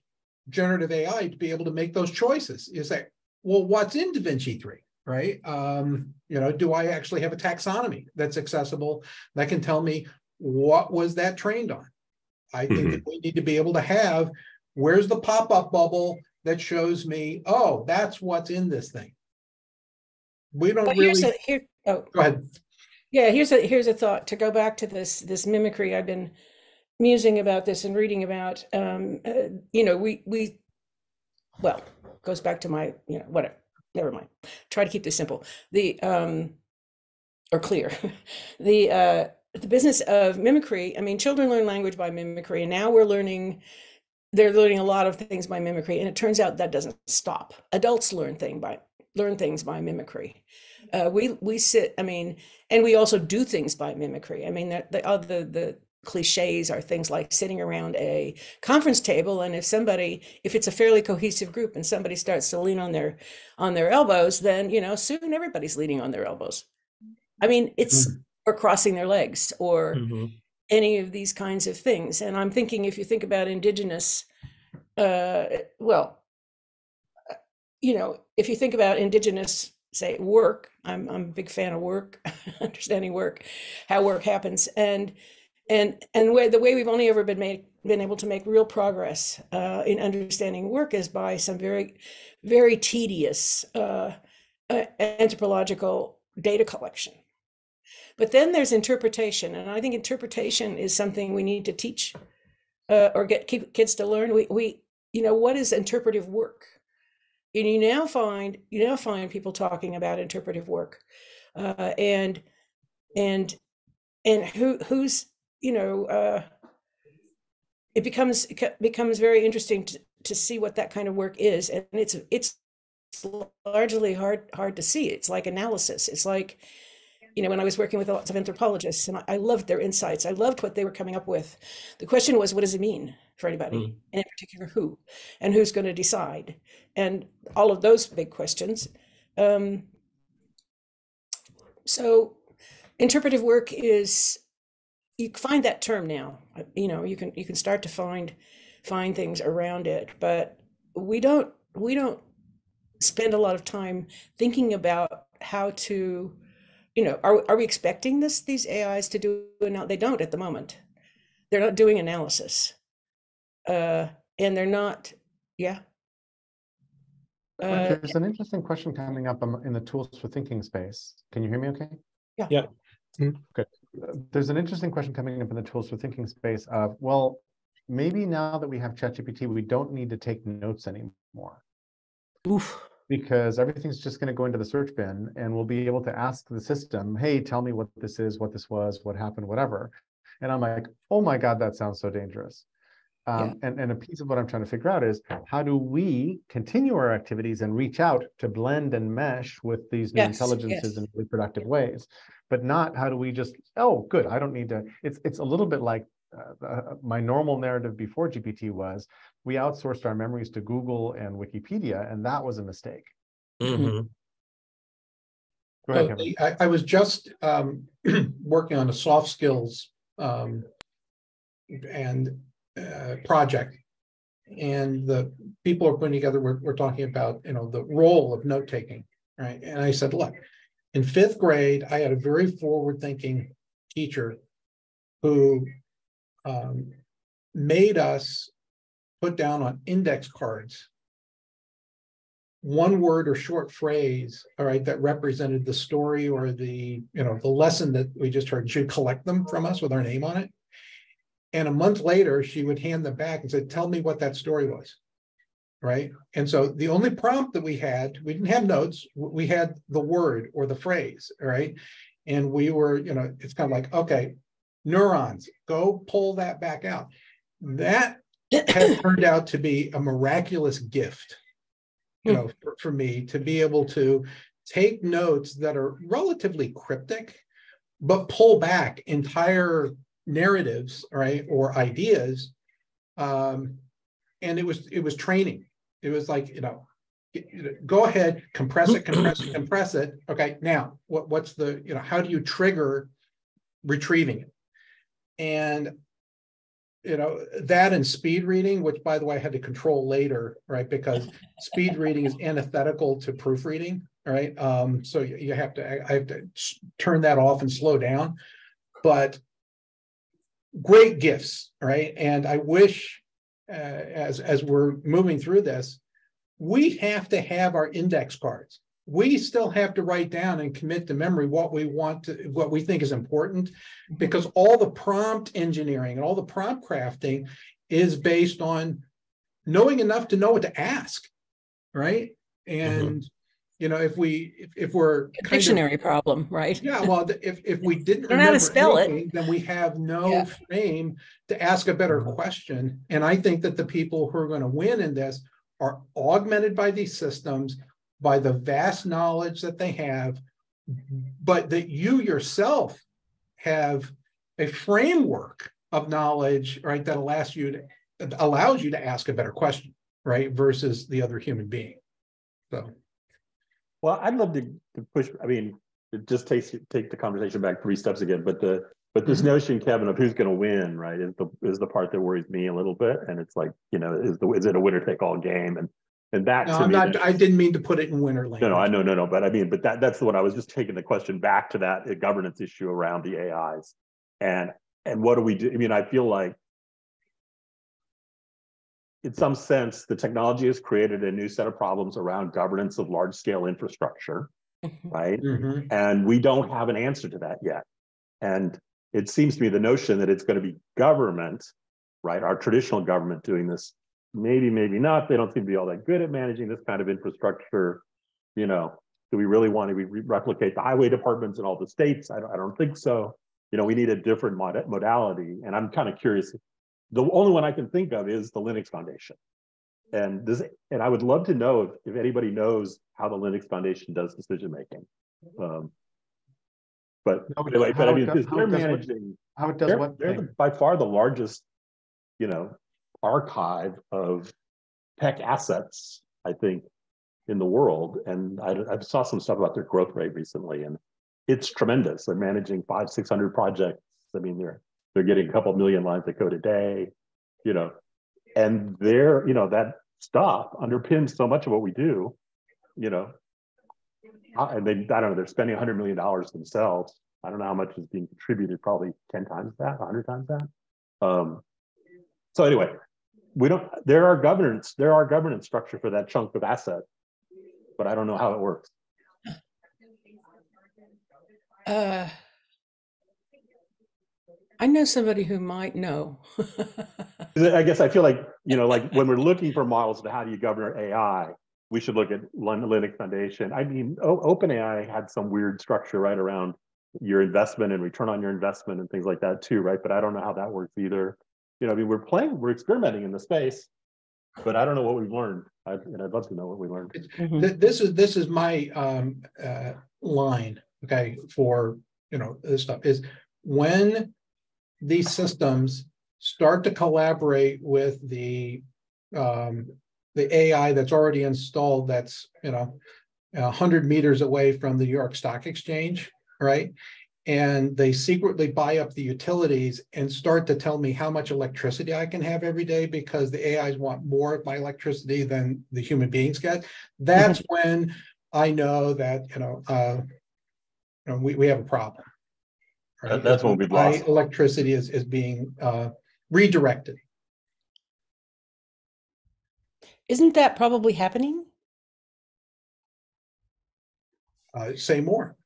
F: generative AI to be able to make those choices. Is that well, what's in DaVinci 3? Right. Um, you know, do I actually have a taxonomy that's accessible that can tell me what was that trained on? I think that we need to be able to have where's the pop-up bubble that shows me, oh, that's what's in this thing. We don't
E: But here's
F: really
E: a, here, oh,
F: go ahead.
E: Yeah, here's a here's a thought to go back to this this mimicry. I've been musing about this and reading about. Um, uh, you know, we we well goes back to my you know whatever. Never mind. Try to keep this simple. The um, or clear. the uh, the business of mimicry. I mean, children learn language by mimicry, and now we're learning. They're learning a lot of things by mimicry, and it turns out that doesn't stop. Adults learn thing by learn things by mimicry. Uh, we we sit. I mean, and we also do things by mimicry. I mean, that the, uh, the the cliches are things like sitting around a conference table and if somebody if it's a fairly cohesive group and somebody starts to lean on their on their elbows then you know soon everybody's leaning on their elbows i mean it's
C: Mhm.
E: or crossing their legs or
B: Mhm.
E: any of these kinds of things and i'm thinking if you think about indigenous uh well uh, you know if you think about indigenous say work i'm i'm a big fan of work understanding work how work happens and and and where the way we've only ever been made been able to make real progress uh, in understanding work is by some very very tedious uh, uh, anthropological data collection. But then there's interpretation and i think interpretation is something we need to teach uh, or get kids to learn. We, we you know what is interpretive work? And you now find you now find people talking about interpretive work uh, and and and who who's you know uh, it becomes it becomes very interesting to, to see what that kind of work is. And it's it's largely hard hard to see. It's like analysis. It's like you know when i was working with lots of anthropologists and i, I loved their insights. I loved what they were coming up with. The question was what does it mean for anybody?
B: Mm.
E: and in particular who? And who's going to decide? And all of those big questions. Um, so interpretive work is you find that term now uh, you know you can you can start to find find things around it but we don't we don't spend a lot of time thinking about how to you know are, are we expecting this these ais to do now they don't at the moment they're not doing analysis uh and they're not yeah uh,
A: There's an interesting question coming up um, in the tools for thinking space. Can you hear me okay?
E: Yeah.
B: Yeah.
C: Mm.
A: Good. There's an interesting question coming up in the tools for thinking space of, well, maybe now that we have ChatGPT, we don't need to take notes anymore
E: oof.
A: because everything's just going to go into the search bin and we'll be able to ask the system, hey, tell me what this is, what this was, what happened, whatever. And I'm like, oh my God, that sounds so dangerous. Um, and, and a piece of what I'm trying to figure out is how do we continue our activities and reach out to blend and mesh with these new
E: Yes,
A: intelligences
E: yes.
A: in really productive ways, but not how do we just, oh, good, I don't need to. It's, it's a little bit like uh, uh, my normal narrative before GPT was we outsourced our memories to Google and Wikipedia, and that was a mistake.
B: Mhm.
A: Go ahead,
F: So I, I was just um, working on a soft skills um, and uh, project. And the people are putting together, we're, we're talking about, you know, the role of note taking, right? And I said, look, in fifth grade, I had a very forward thinking teacher who um, made us put down on index cards one word or short phrase, all right, that represented the story or the, you know, the lesson that we just heard. She'd collect them from us with our name on it. And a month later, she would hand them back and said, tell me what that story was. Right. And so the only prompt that we had, we didn't have notes, we had the word or the phrase, right? And we were, you know, it's kind of like, okay, neurons, go pull that back out. That has turned out to be a miraculous gift you know for, for me to be able to take notes that are relatively cryptic but pull back entire narratives right or ideas um and it was it was training it was like you know y- you know, go ahead compress it compress it compress it. Okay now what what's the you know how do you trigger retrieving it? And you know that and speed reading which by the way i had to control later right because speed reading is antithetical to proofreading right? Um so you, you have to I have to turn that off and slow down. But great gifts right? And i wish uh, as as we're moving through this we have to have our index cards. We still have to write down and commit to memory what we want to what we think is important because all the prompt engineering and all the prompt crafting is based on knowing enough to know what to ask right? And you know, if we, if, if we're.
E: A
F: kind of-
E: dictionary problem, right?
F: Yeah, well, if, if we didn't.
E: Know how to spell it.
F: Then we have no
E: Yeah.
F: frame to ask a better question. And I think that the people who are going to win in this are augmented by these systems, by the vast knowledge that they have, but that you yourself have a framework of knowledge, right, that allows you to, allows you to ask a better question, right, versus the other human being. So.
H: Well, I'd love to, to push, I mean, it just takes, take the conversation back three steps again, but the, but this
F: Mhm.
H: notion, Kevin, of who's gonna win, right, is the, is the part that worries me a little bit. And it's like, you know, is the, is it a winner take all game? And, and that
F: No,
H: to
F: I'm
H: me.
F: not, I didn't mean to put it in winter language.
H: No, no, I know, no, no, but I mean, but that, that's the one I was just taking the question back to that uh, governance issue around the AIs. And, and what do we do? I mean, I feel like in some sense, the technology has created a new set of problems around governance of large scale infrastructure,
E: Mhm.
H: right?
F: Mhm.
H: And we don't have an answer to that yet. And it seems to me the notion that it's going to be government, right? Our traditional government doing this, maybe, maybe not. They don't seem to be all that good at managing this kind of infrastructure. You know, do we really want to re- replicate the highway departments in all the states? I don't, I don't think so. You know, we need a different mod- modality. And I'm kind of curious. The only one I can think of is the Linux Foundation. And this, and I would love to know if, if anybody knows how the Linux Foundation does decision making. Um, but
A: it-
H: anyway, but I mean,
A: does-
H: they're
A: does what-
H: managing,
A: How it does
H: they're,
A: what
H: they're the- by far the largest, you know, archive of tech assets, I think, in the world. And I, I saw some stuff about their growth rate recently, and it's tremendous. They're managing five, six hundred projects. I mean, they're they're getting a couple million lines of code a day, you know, and they're, you know, that stuff underpins so much of what we do, you know. Uh, And they, I don't know, they're spending hundred million dollars themselves. I don't know how much is being contributed, probably ten times that, hundred times that. Um, so anyway, we don't, there are governance, there are governance structure for that chunk of asset, but I don't know how it works.
E: Uh, I know somebody who might know.
H: I guess I feel like, you know, like when we're looking for models to how do you govern AI, we should look at Lin- Linux Foundation. I mean, O- OpenAI had some weird structure right around your investment and return on your investment and things like that too, right? But I don't know how that works either. You know, I mean, we're playing, we're experimenting in the space, but I don't know what we've learned. I, and I'd love to know what we learned.
E: Mhm.
F: This is, this is my um uh line, okay, for, you know, this stuff is when these systems start to collaborate with the um the AI that's already installed, that's, you know, a hundred meters away from the New York Stock Exchange, right? And they secretly buy up the utilities and start to tell me how much electricity I can have every day because the AIs want more of my electricity than the human beings get. That's when I know that, you know, uh, you know, we, we have a problem. Right?
H: That- that's when we've
F: My
H: lost.
F: Electricity is, is being, uh, redirected.
E: Isn't that probably happening?
F: Uh, say more.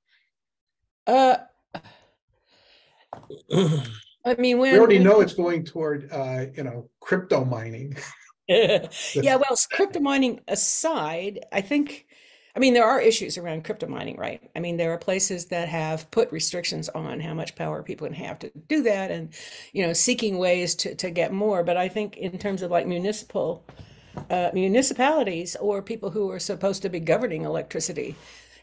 E: Uh, I mean, when
F: We already know it's going toward, uh, you know, crypto mining.
E: yeah, well, crypto mining aside, I think, I mean, there are issues around crypto mining, right? I mean, there are places that have put restrictions on how much power people can have to do that and, you know, seeking ways to, to get more. But I think in terms of like municipal, uh, municipalities or people who are supposed to be governing electricity,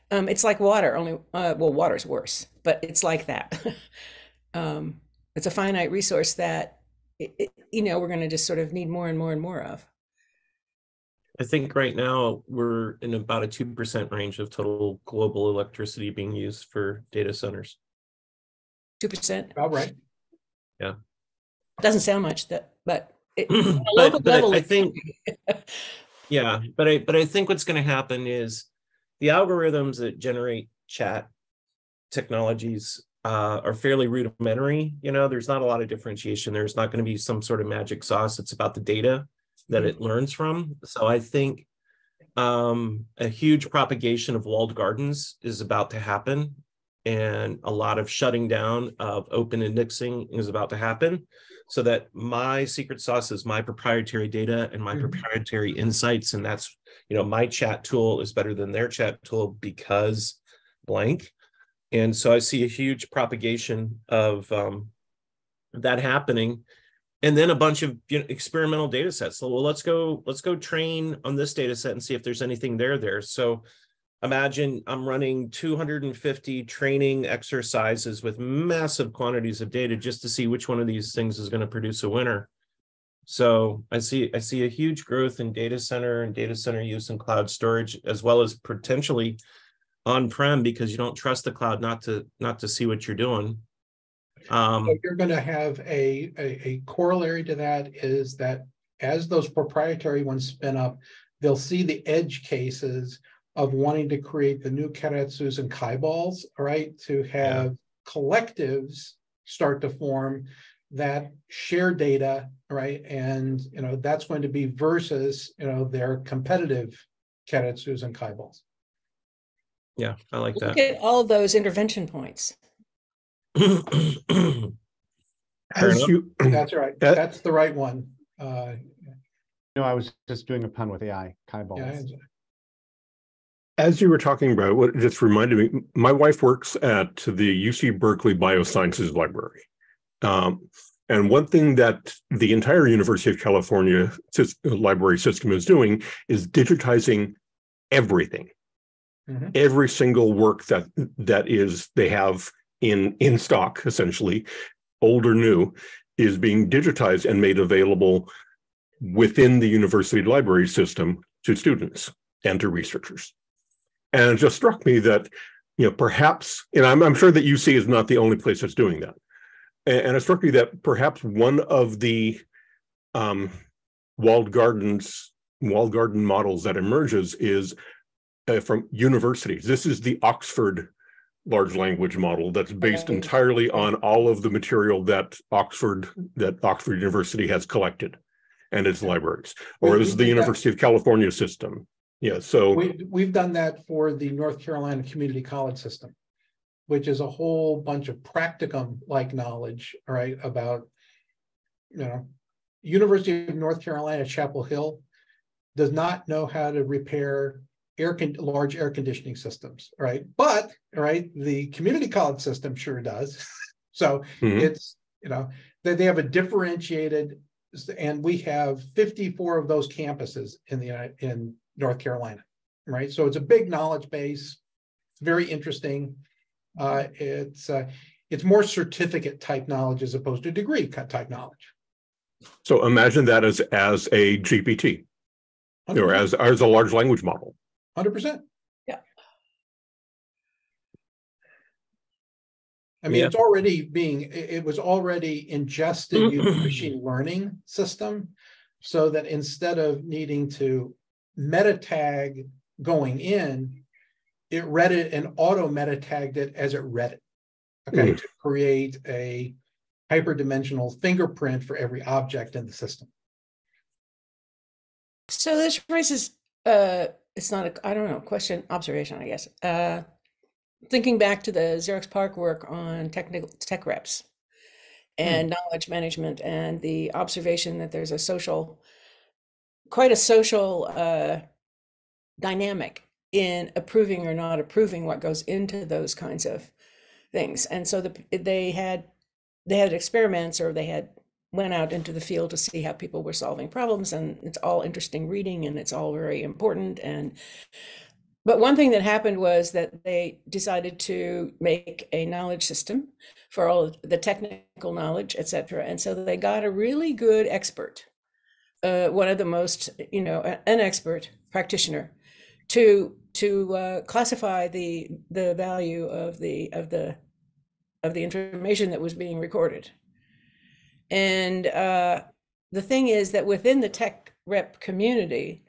E: um, it's like water, only, uh, well, water's worse, but it's like that. um, it's a finite resource that, it, it- you know, we're going to just sort of need more and more and more of.
B: I think right now we're in about a two percent range of total global electricity being used for data centers.
E: Two percent
F: All right. Yeah.
E: Doesn't sound much, that but it, on a local
B: But, but I- I think, yeah, but I, but I think what's gonna happen is the algorithms that generate chat technologies uh, are fairly rudimentary, you know, there's not a lot of differentiation. There's not gonna be some sort of magic sauce. It's about the data that it learns from. So I think um, a huge propagation of walled gardens is about to happen. and a lot of shutting down of open indexing is about to happen so that my secret sauce is my proprietary data and my
F: Mhm.
B: proprietary insights and that's you know my chat tool is better than their chat tool because blank and so i see a huge propagation of um, that happening and then a bunch of you know, experimental data sets. So well let's go let's go train on this data set and see if there's anything there there. So imagine i'm running 250 training exercises with massive quantities of data just to see which one of these things is going to produce a winner. So i see i see a huge growth in data center and data center use and cloud storage as well as potentially on-prem because you don't trust the cloud not to not to see what you're doing um
F: So you're gonna have a, a, a corollary to that is that as those proprietary ones spin up, they'll see the edge cases of wanting to create the new keiretsus and Kaiballs, right? to have collectives start to form that share data, right? And, you know, that's going to be versus, you know, their competitive keiretsus and Kaiballs.
B: yeah i like
E: Look
B: that
E: at all those intervention points.
B: Fair
C: As you,
F: That's right.
C: Uh,
F: That's the right one. Uh,
A: No, I was just doing a pun with AI, Kai
F: yeah,
C: as you were talking about, what just reminded me, my wife works at the UC Berkeley Biosciences Library. Um, and one thing that the entire University of California library system is doing is digitizing everything.
F: Mhm.
C: Every single work that that is they have in in stock, essentially, old or new, is being digitized and made available within the university library system to students and to researchers. And it just struck me that, you know, perhaps, and I'm, I'm sure that UC is not the only place that's doing that. And, and it struck me that perhaps one of the um, walled gardens, walled garden models that emerges is uh, from universities. This is the Oxford large language model that's based entirely on all of the material that Oxford, that Oxford University has collected and its libraries, or
F: We-
C: this is the
F: that.
C: University of California system. Yeah, so.
F: We, we've done that for the North Carolina Community College System, which is a whole bunch of practicum-like knowledge, all right, about, you know, University of North Carolina, Chapel Hill does not know how to repair air con, large air conditioning systems, right? But, right, the community college system sure does. So
C: Mhm.
F: it's, you know, that they have a differentiated, and we have fifty-four of those campuses in the, in North Carolina, right? So it's a big knowledge base. It's very interesting. Uh, it's, uh, it's more certificate type knowledge as opposed to degree type knowledge.
C: So imagine that as as a GPT or as as a large language model.
F: Hundred percent.
E: Yeah.
F: I mean,
B: Yeah.
F: it's already being, it, it was already ingested using machine learning system. So that instead of needing to meta tag going in, it read it and auto meta tagged it as it read it. Okay,
C: Mm.
F: to create a hyperdimensional fingerprint for every object in the system.
E: So this raises, uh, it's not a, I don't know, question, observation, I guess. Uh, thinking back to the Xerox PARC work on technical tech reps and knowledge management and the observation that there's a social, quite a social uh, dynamic in approving or not approving what goes into those kinds of things. And so the, they had they had experiments or they had went out into the field to see how people were solving problems and it's all interesting reading and it's all very important and but one thing that happened was that they decided to make a knowledge system for all the technical knowledge etc and so they got a really good expert uh, one of the most you know an expert practitioner to to uh, classify the the value of the of the of the information that was being recorded and uh, the thing is that within the tech rep community,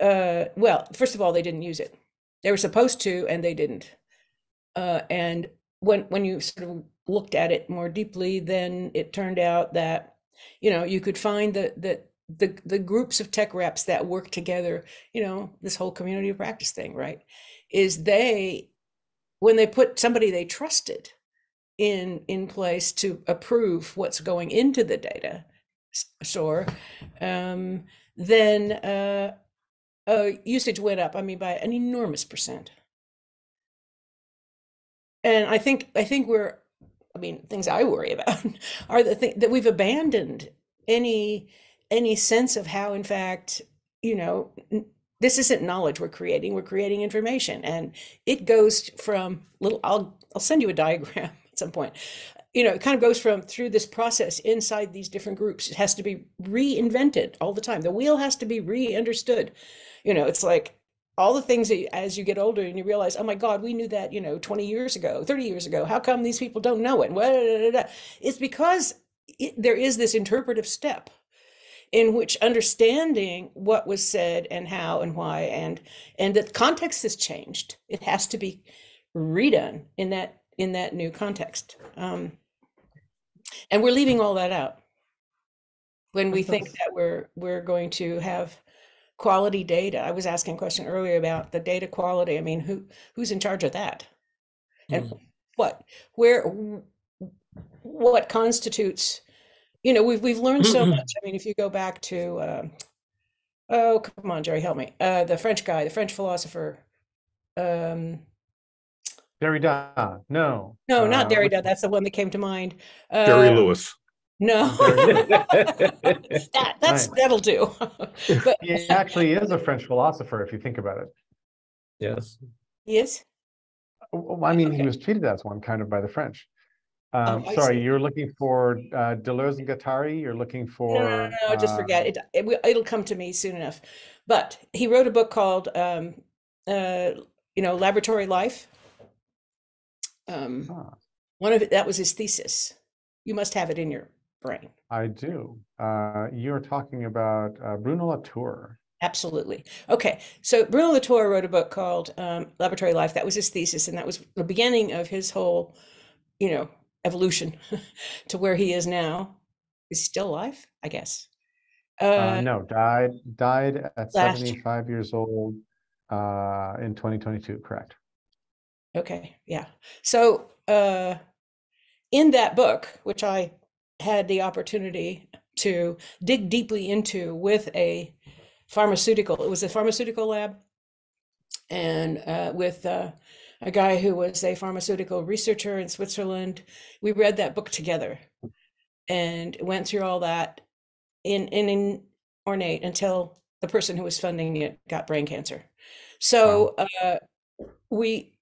E: uh, well, first of all, they didn't use it. They were supposed to, and they didn't. Uh, and when when you sort of looked at it more deeply, then it turned out that you know you could find the the the, the groups of tech reps that work together. You know this whole community of practice thing, right? Is they when they put somebody they trusted in in place to approve what's going into the data store, um, then uh, uh, usage went up. I mean, by an enormous percent. And I think I think we're, I mean, things I worry about are the thing that we've abandoned any any sense of how, in fact, you know, this isn't knowledge we're creating. We're creating information, and it goes from little. I'll I'll send you a diagram some point. You know, it kind of goes from through this process inside these different groups. It has to be reinvented all the time. The wheel has to be re-understood. You know, it's like all the things that as you get older and you realize, oh my God, we knew that, you know, 20 years ago, 30 years ago. How come these people don't know it? It's because it, there is this interpretive step in which understanding what was said and how and why and and that context has changed. It has to be redone in that in that new context. Um, and we're leaving all that out when we think that we're we're going to have quality data. I was asking a question earlier about the data quality. I mean, who who's in charge of that? And what where what constitutes you know, we've we've learned so much. I mean, if you go back to uh, oh, come on, Jerry, help me. Uh, the French guy, the French philosopher. Um,
A: Derrida, no.
E: no, not
A: uh,
E: Derrida. That's the one that came to mind. Uh,
C: Jerry Lewis.
E: No, that that's
A: Right.
E: that'll do. but
A: He actually is a French philosopher, if you think about it.
B: Yes.
E: he is.
A: Well, I mean, he was treated as one kind of by the French. Um,
E: Oh,
A: sorry,
E: see.
A: you're looking for uh, Deleuze and Guattari. You're looking for.
E: No, no, no, no, just
A: uh,
E: forget it. It will- It'll come to me soon enough. But he wrote a book called, um, uh, you know, Laboratory Life. Um,
A: ah,
E: one of it that was his thesis. You must have it in your brain.
A: I do. Uh, you're talking about uh, Bruno Latour.
E: Absolutely. Okay. So Bruno Latour wrote a book called um, Laboratory Life. That was his thesis, and that was the beginning of his whole, you know, evolution to where he is now. Is he still alive? I guess.
A: Uh,
E: Uh,
A: no, died died at
E: last year.
A: 75 years old uh, in 2022. Correct.
E: Okay, yeah. So, uh, in that book, which I had the opportunity to dig deeply into with a pharmaceutical, it was a pharmaceutical lab, and uh, with uh, a guy who was a pharmaceutical researcher in Switzerland. We read that book together and went through all that in in, in ornate until the person who was funding it got brain cancer. So uh, we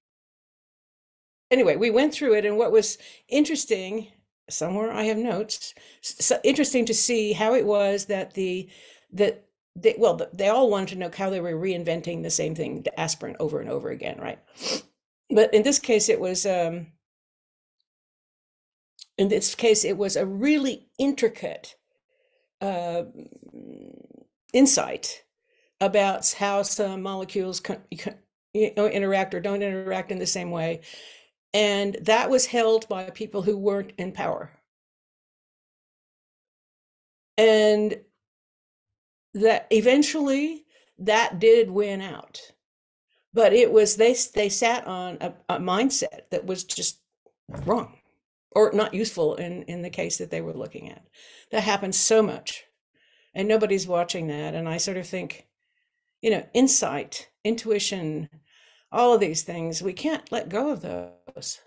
E: anyway, we went through it, and what was interesting, somewhere I have notes, so interesting to see how it was that the that they well, they all wanted to know how they were reinventing the same thing, the aspirin, over and over again, right? But in this case, it was um, in this case, it was a really intricate uh, insight about how some molecules you know, interact or don't interact in the same way. And that was held by people who weren't in power. And that eventually that did win out. But it was they they sat on a, a mindset that was just wrong or not useful in in the case that they were looking at. That happens so much. And nobody's watching that. And I sort of think, you know, insight, intuition, all of these things, we can't let go of those.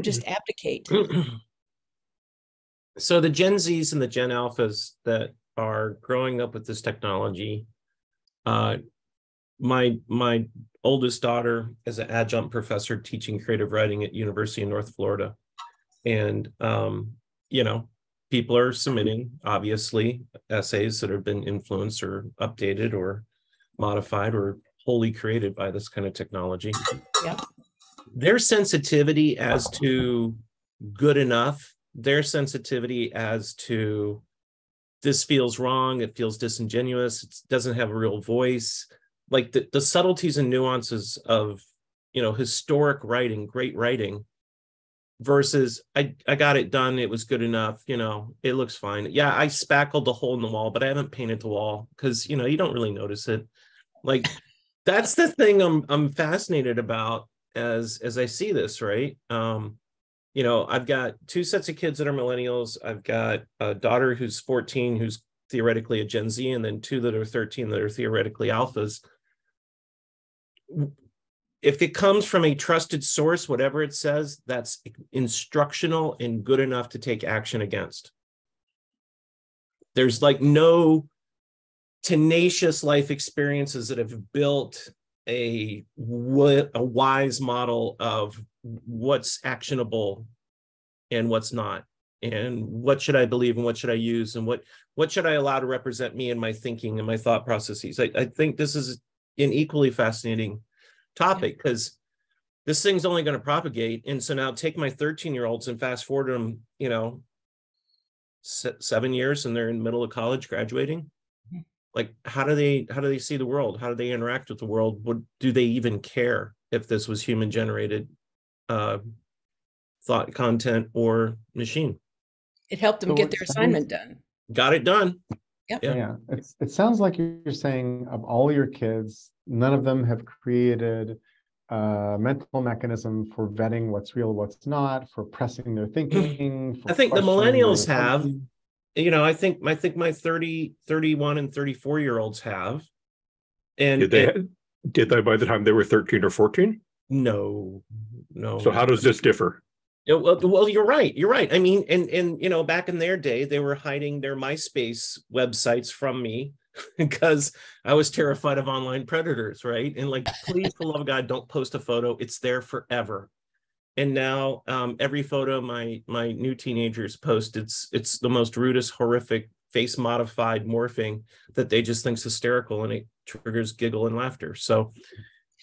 E: Just abdicate.
B: so the Gen Zs and the Gen Alphas that are growing up with this technology, uh, my my oldest daughter is an adjunct professor teaching creative writing at University of North Florida, and um, you know, people are submitting obviously essays that have been influenced or updated or modified or wholly created by this kind of technology.
E: Yeah.
B: Their sensitivity as to good enough, their sensitivity as to this feels wrong, it feels disingenuous, it doesn't have a real voice. Like the, the subtleties and nuances of you know historic writing, great writing, versus I, I got it done, it was good enough, you know, it looks fine. Yeah, I spackled the hole in the wall, but I haven't painted the wall because you know you don't really notice it. Like that's the thing I'm I'm fascinated about as as I see this, right? Um, you know, I've got two sets of kids that are millennials. I've got a daughter who's 14, who's theoretically a Gen Z, and then two that are 13 that are theoretically alphas. If it comes from a trusted source, whatever it says, that's instructional and good enough to take action against. There's like no tenacious life experiences that have built a a wise model of what's actionable and what's not. And what should i believe and what should i use and what what should i allow to represent me and my thinking and my thought processes? I, I think this is an equally fascinating topic because this thing's only going to propagate. And so now take my 13 year olds and fast forward them you know se- seven years and they're in the middle of college graduating like how do they how do they see the world how do they interact with the world would do they even care if this was human generated uh thought content or machine
E: It helped them
A: So
E: get
A: it
E: their
A: sounds-
E: assignment done.
B: got it done
E: Yep.
B: Yeah.
A: Yeah, it's, it sounds like you're saying of all your kids, none of them have created a mental mechanism for vetting what's real, what's not, for pressing their thinking.
B: I think the millennials have. You know i think i think my 30 31 and 34 year olds have and,
C: Did they,
B: and-
C: did they by the time they were 13 or 14?
B: no no
C: So how does this differ?
B: Well, well, you're right. You're right. I mean, and and you know, back in their day, they were hiding their MySpace websites from me because I was terrified of online predators, right? And like, please, for the love of God, don't post a photo. It's there forever. And now, um, every photo my my new teenagers post, it's it's the most rudest, horrific, face modified morphing that they just think's hysterical, and it triggers giggle and laughter. So,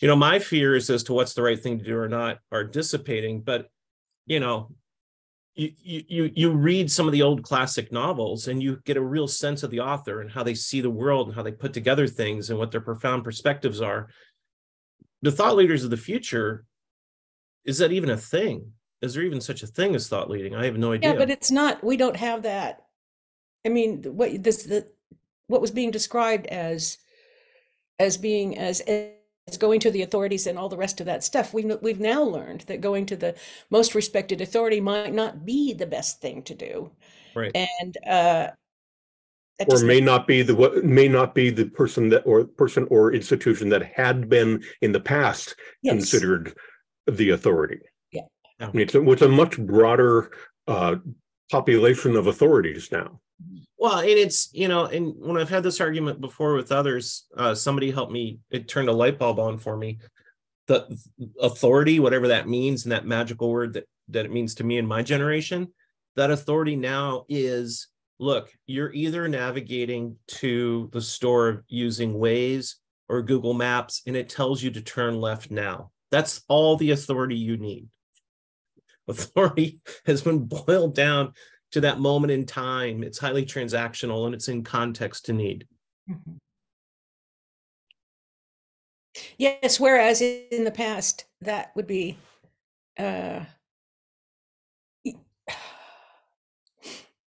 B: you know, my fears as to what's the right thing to do or not are dissipating, but you know you you you read some of the old classic novels and you get a real sense of the author and how they see the world and how they put together things and what their profound perspectives are the thought leaders of the future is that even a thing is there even such a thing as thought leading i have no idea
E: Yeah, but it's not, we don't have that. I mean, what this, the, what was being described as, as being, as, as going to the authorities and all the rest of that stuff, we've, we've now learned that going to the most respected authority might not be the best thing to do.
B: Right.
E: And, uh,
C: Or may not be the, what may not be the person that, or person or institution that had been in the past
E: yes.
C: considered the authority.
E: Yeah.
B: Yeah.
C: I mean, It's a, it's a much broader uh, population of authorities now.
B: Well, and it's, you know, and when I've had this argument before with others, uh, somebody helped me, it turned a light bulb on for me. The authority, whatever that means, and that magical word that that it means to me in my generation, that authority now is look, you're either navigating to the store using Waze or Google Maps, and it tells you to turn left now. That's all the authority you need. Authority has been boiled down to that moment in time. It's highly transactional and it's in context to need.
E: Mhm. Yes, whereas in the past, that would be, uh,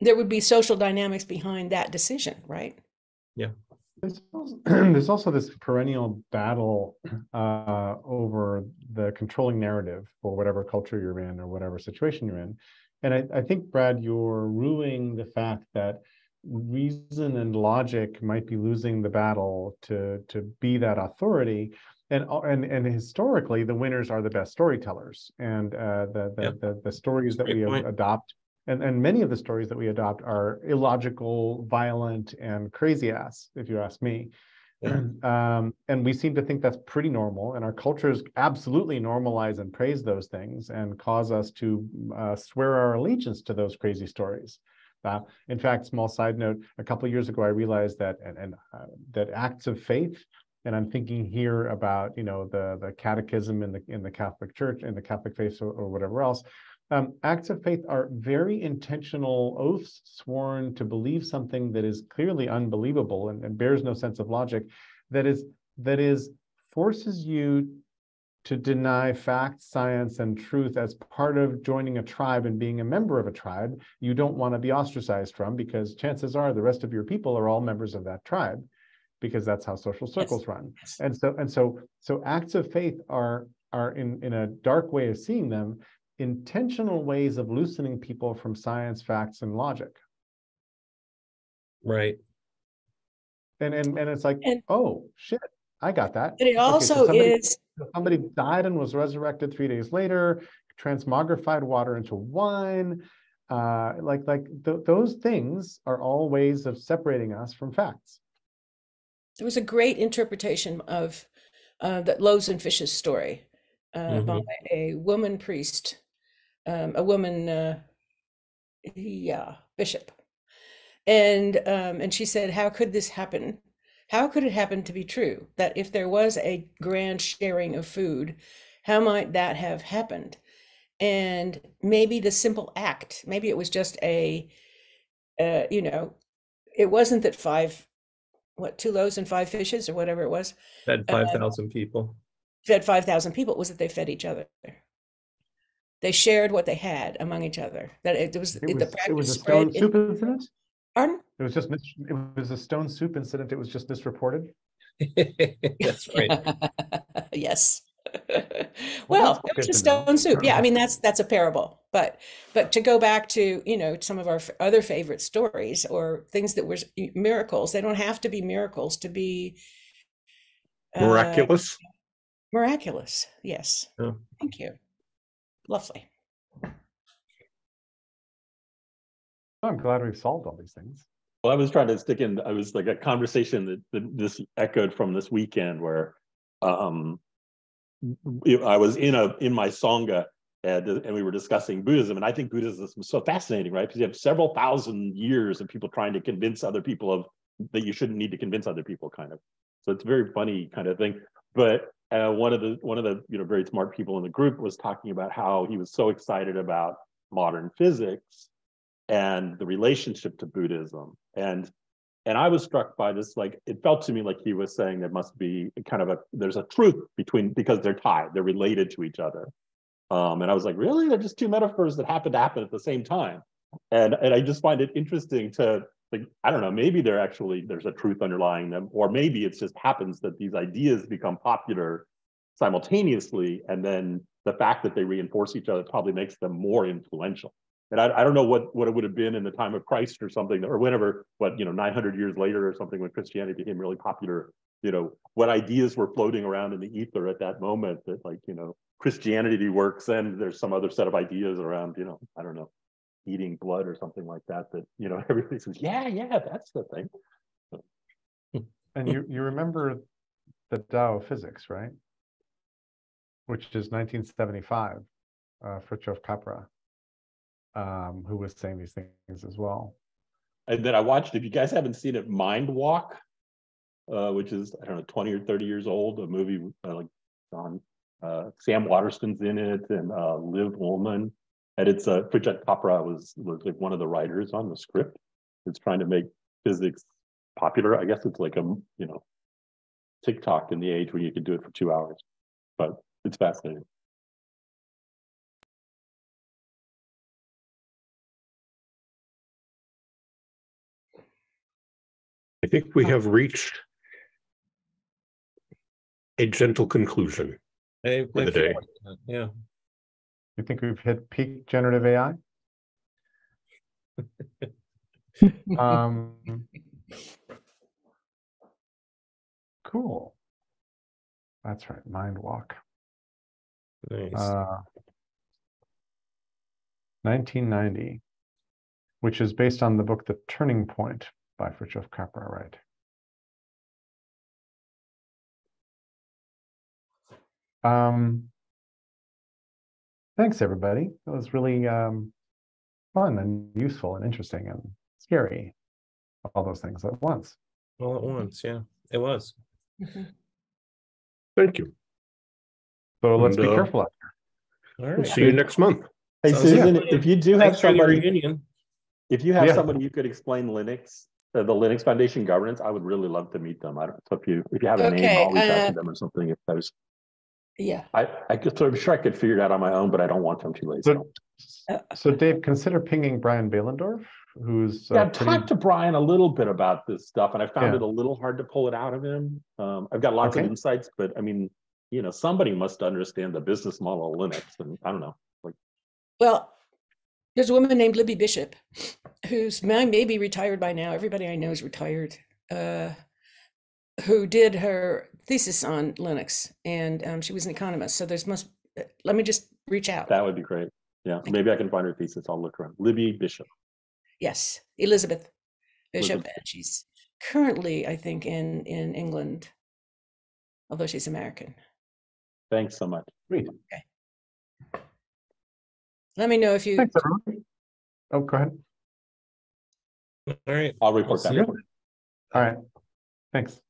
E: there would be social dynamics behind that decision, right?
A: There's also, there's also this perennial battle uh, over the controlling narrative for whatever culture you're in or whatever situation you're in. And I, I think, Brad, you're ruling the fact that reason and logic might be losing the battle to to be that authority. And, and and historically, the winners are the best storytellers, and uh, the, the,
B: Yep.
A: the the stories that
B: Great
A: we
B: point.
A: adopt and and many of the stories that we adopt are illogical, violent, and crazy ass, if you ask me.
B: Yeah.
A: um, and we seem to think that's pretty normal, and our cultures absolutely normalize and praise those things and cause us to uh, swear our allegiance to those crazy stories. Uh, in fact, small side note: a couple of years ago, I realized that and, and uh, that acts of faith, and I'm thinking here about you know the the catechism in the in the Catholic Church, in the Catholic faith, or, or whatever else. Um, acts of faith are very intentional oaths sworn to believe something that is clearly unbelievable and, and bears no sense of logic. That is that is forces you to deny fact, science, and truth as part of joining a tribe and being a member of a tribe you don't want to be ostracized from because chances are the rest of your people are all members of that tribe because that's how social circles run
E: Yes.
A: and so and so so acts of faith are are in, in a dark way of seeing them, intentional ways of loosening people from science, facts, and logic.
B: Right.
A: And and and it's like,
E: And-
A: oh shit, I got that.
E: And it
A: Okay, so
E: also
A: somebody-
E: is,
A: Somebody died and was resurrected three days later, transmogrified water into wine. Uh, like like th- those things are all ways of separating us from facts.
E: there was a great interpretation of uh, that loaves and fishes story uh, by a woman priest, um, a woman, uh, yeah, bishop, and um, and she said, "How could this happen? How could it happen to be true that if there was a grand sharing of food, how might that have happened?" And maybe the simple act, maybe it was just a, uh, you know, it wasn't that five what two loaves and five fishes or whatever it was
B: Fed five thousand people.
E: fed 5000 people it was that they fed each other they shared what they had among each other that it, was
A: It
E: the
A: was, it
E: practice
A: was a
E: spread
A: stone
E: in-
A: soup incident.
E: pardon
A: It was just it was a stone soup incident. It was just misreported.
B: That's right.
E: yes
A: Well,
E: well, it was a
A: to know.
E: stone soup yeah i mean that's that's a parable but but to go back to you know some of our f- other favorite stories or things that were miracles they don't have to be miracles to be uh,
C: Miraculous.
E: miraculous yes
B: Yeah.
E: thank you lovely
A: I'm glad we've solved all these things.
H: Well, I was trying to stick in, I was like a conversation that, that this echoed from this weekend where um I was in a in my Sangha and, and we were discussing Buddhism. And I think Buddhism is so fascinating, right? Because you have several thousand years of people trying to convince other people of that you shouldn't need to convince other people, kind of. So it's a very funny kind of thing. But uh, one of the one of the you know very smart people in the group was talking about how he was so excited about modern physics and the relationship to Buddhism. And and I was struck by this, like it felt to me like he was saying there must be kind of a there's a truth between because they're tied, they're related to each other. Um, and I was like, really? They're just two metaphors that happen to happen at the same time. And and I just find it interesting to like, I don't know, maybe they're actually there's a truth underlying them, or maybe it just happens that these ideas become popular simultaneously, and then the fact that they reinforce each other probably makes them more influential. And I, I don't know what, what it would have been in the time of Christ or something, or whenever, what, you know, 900 years later or something when Christianity became really popular, you know, what ideas were floating around in the ether at that moment that like, you know, Christianity works and there's some other set of ideas around, you know, I don't know, eating blood or something like that, that, you know, everybody says, yeah, yeah, that's the thing.
A: And you you remember the Tao of Physics, right? Which is 1975, uh, Fritjof Capra, um, who was saying these things as well.
H: And then I watched, if you guys haven't seen it, Mind Walk, uh, which is, I don't know, 20 or 30 years old, a movie uh, like on uh, Sam Waterston's in it and uh, Liv Ullmann. And it's uh, Fritjof Capra was, was like one of the writers on the script. It's trying to make physics popular. I guess it's like a, you know, TikTok in the age where you can do it for two hours, but it's fascinating.
C: I think we have reached a gentle conclusion.
B: I-
C: For the day.
B: like Yeah.
A: You think we've hit peak generative AI? um, cool. That's right, Mind Walk.
B: Nice.
A: Uh, 1990, which is based on the book The Turning Point by Fritjof Capra, right? Um, thanks, everybody. It was really um, fun and useful and interesting and scary. All those things at once.
B: All at once. Yeah, it was.
C: Thank you.
A: So let's
C: And,
A: be
C: uh,
A: careful out
B: All
C: We'll see you next month.
H: Hey,
B: Sounds
H: Susan,
B: good.
H: if you do have
B: Thanks
H: somebody, if you have
A: Yeah.
H: somebody you could explain Linux, uh, the Linux Foundation governance, I would really love to meet them. I don't, know if you, if you have a name, I'll reach out
E: uh,
H: to them or something. If there's,
E: yeah
H: I, I could, so I'm sure I could figure it out on my own, but I don't want them too late.
A: So, so Dave, consider pinging Brian Behlendorf, who's
H: Yeah,
A: uh,
H: I've
A: pretty-
H: talked to Brian a little bit about this stuff and I found
A: Yeah.
H: it a little hard to pull it out of him. Um, I've got lots of insights, but I mean, you know, somebody must understand the business model of Linux and I don't know.
E: Like, Well, there's a woman named Libby Bishop, who's may, maybe retired by now. Everybody I know is retired. Uh, who did her thesis on Linux, and um, she was an economist. So there's must. uh, Let me just reach out.
H: That would be great. Yeah,
E: Thank
H: maybe I can find her thesis. I'll look around. Libby Bishop.
E: Yes, Elizabeth Bishop,
H: Elizabeth.
E: and she's currently, I think, in in England, although she's American.
H: Thanks so much.
A: Sweet.
E: Let me know if you.
A: Thanks, everyone. Oh, go ahead.
B: All right.
H: I'll report
B: see
H: back.
B: you.
A: All right. Thanks.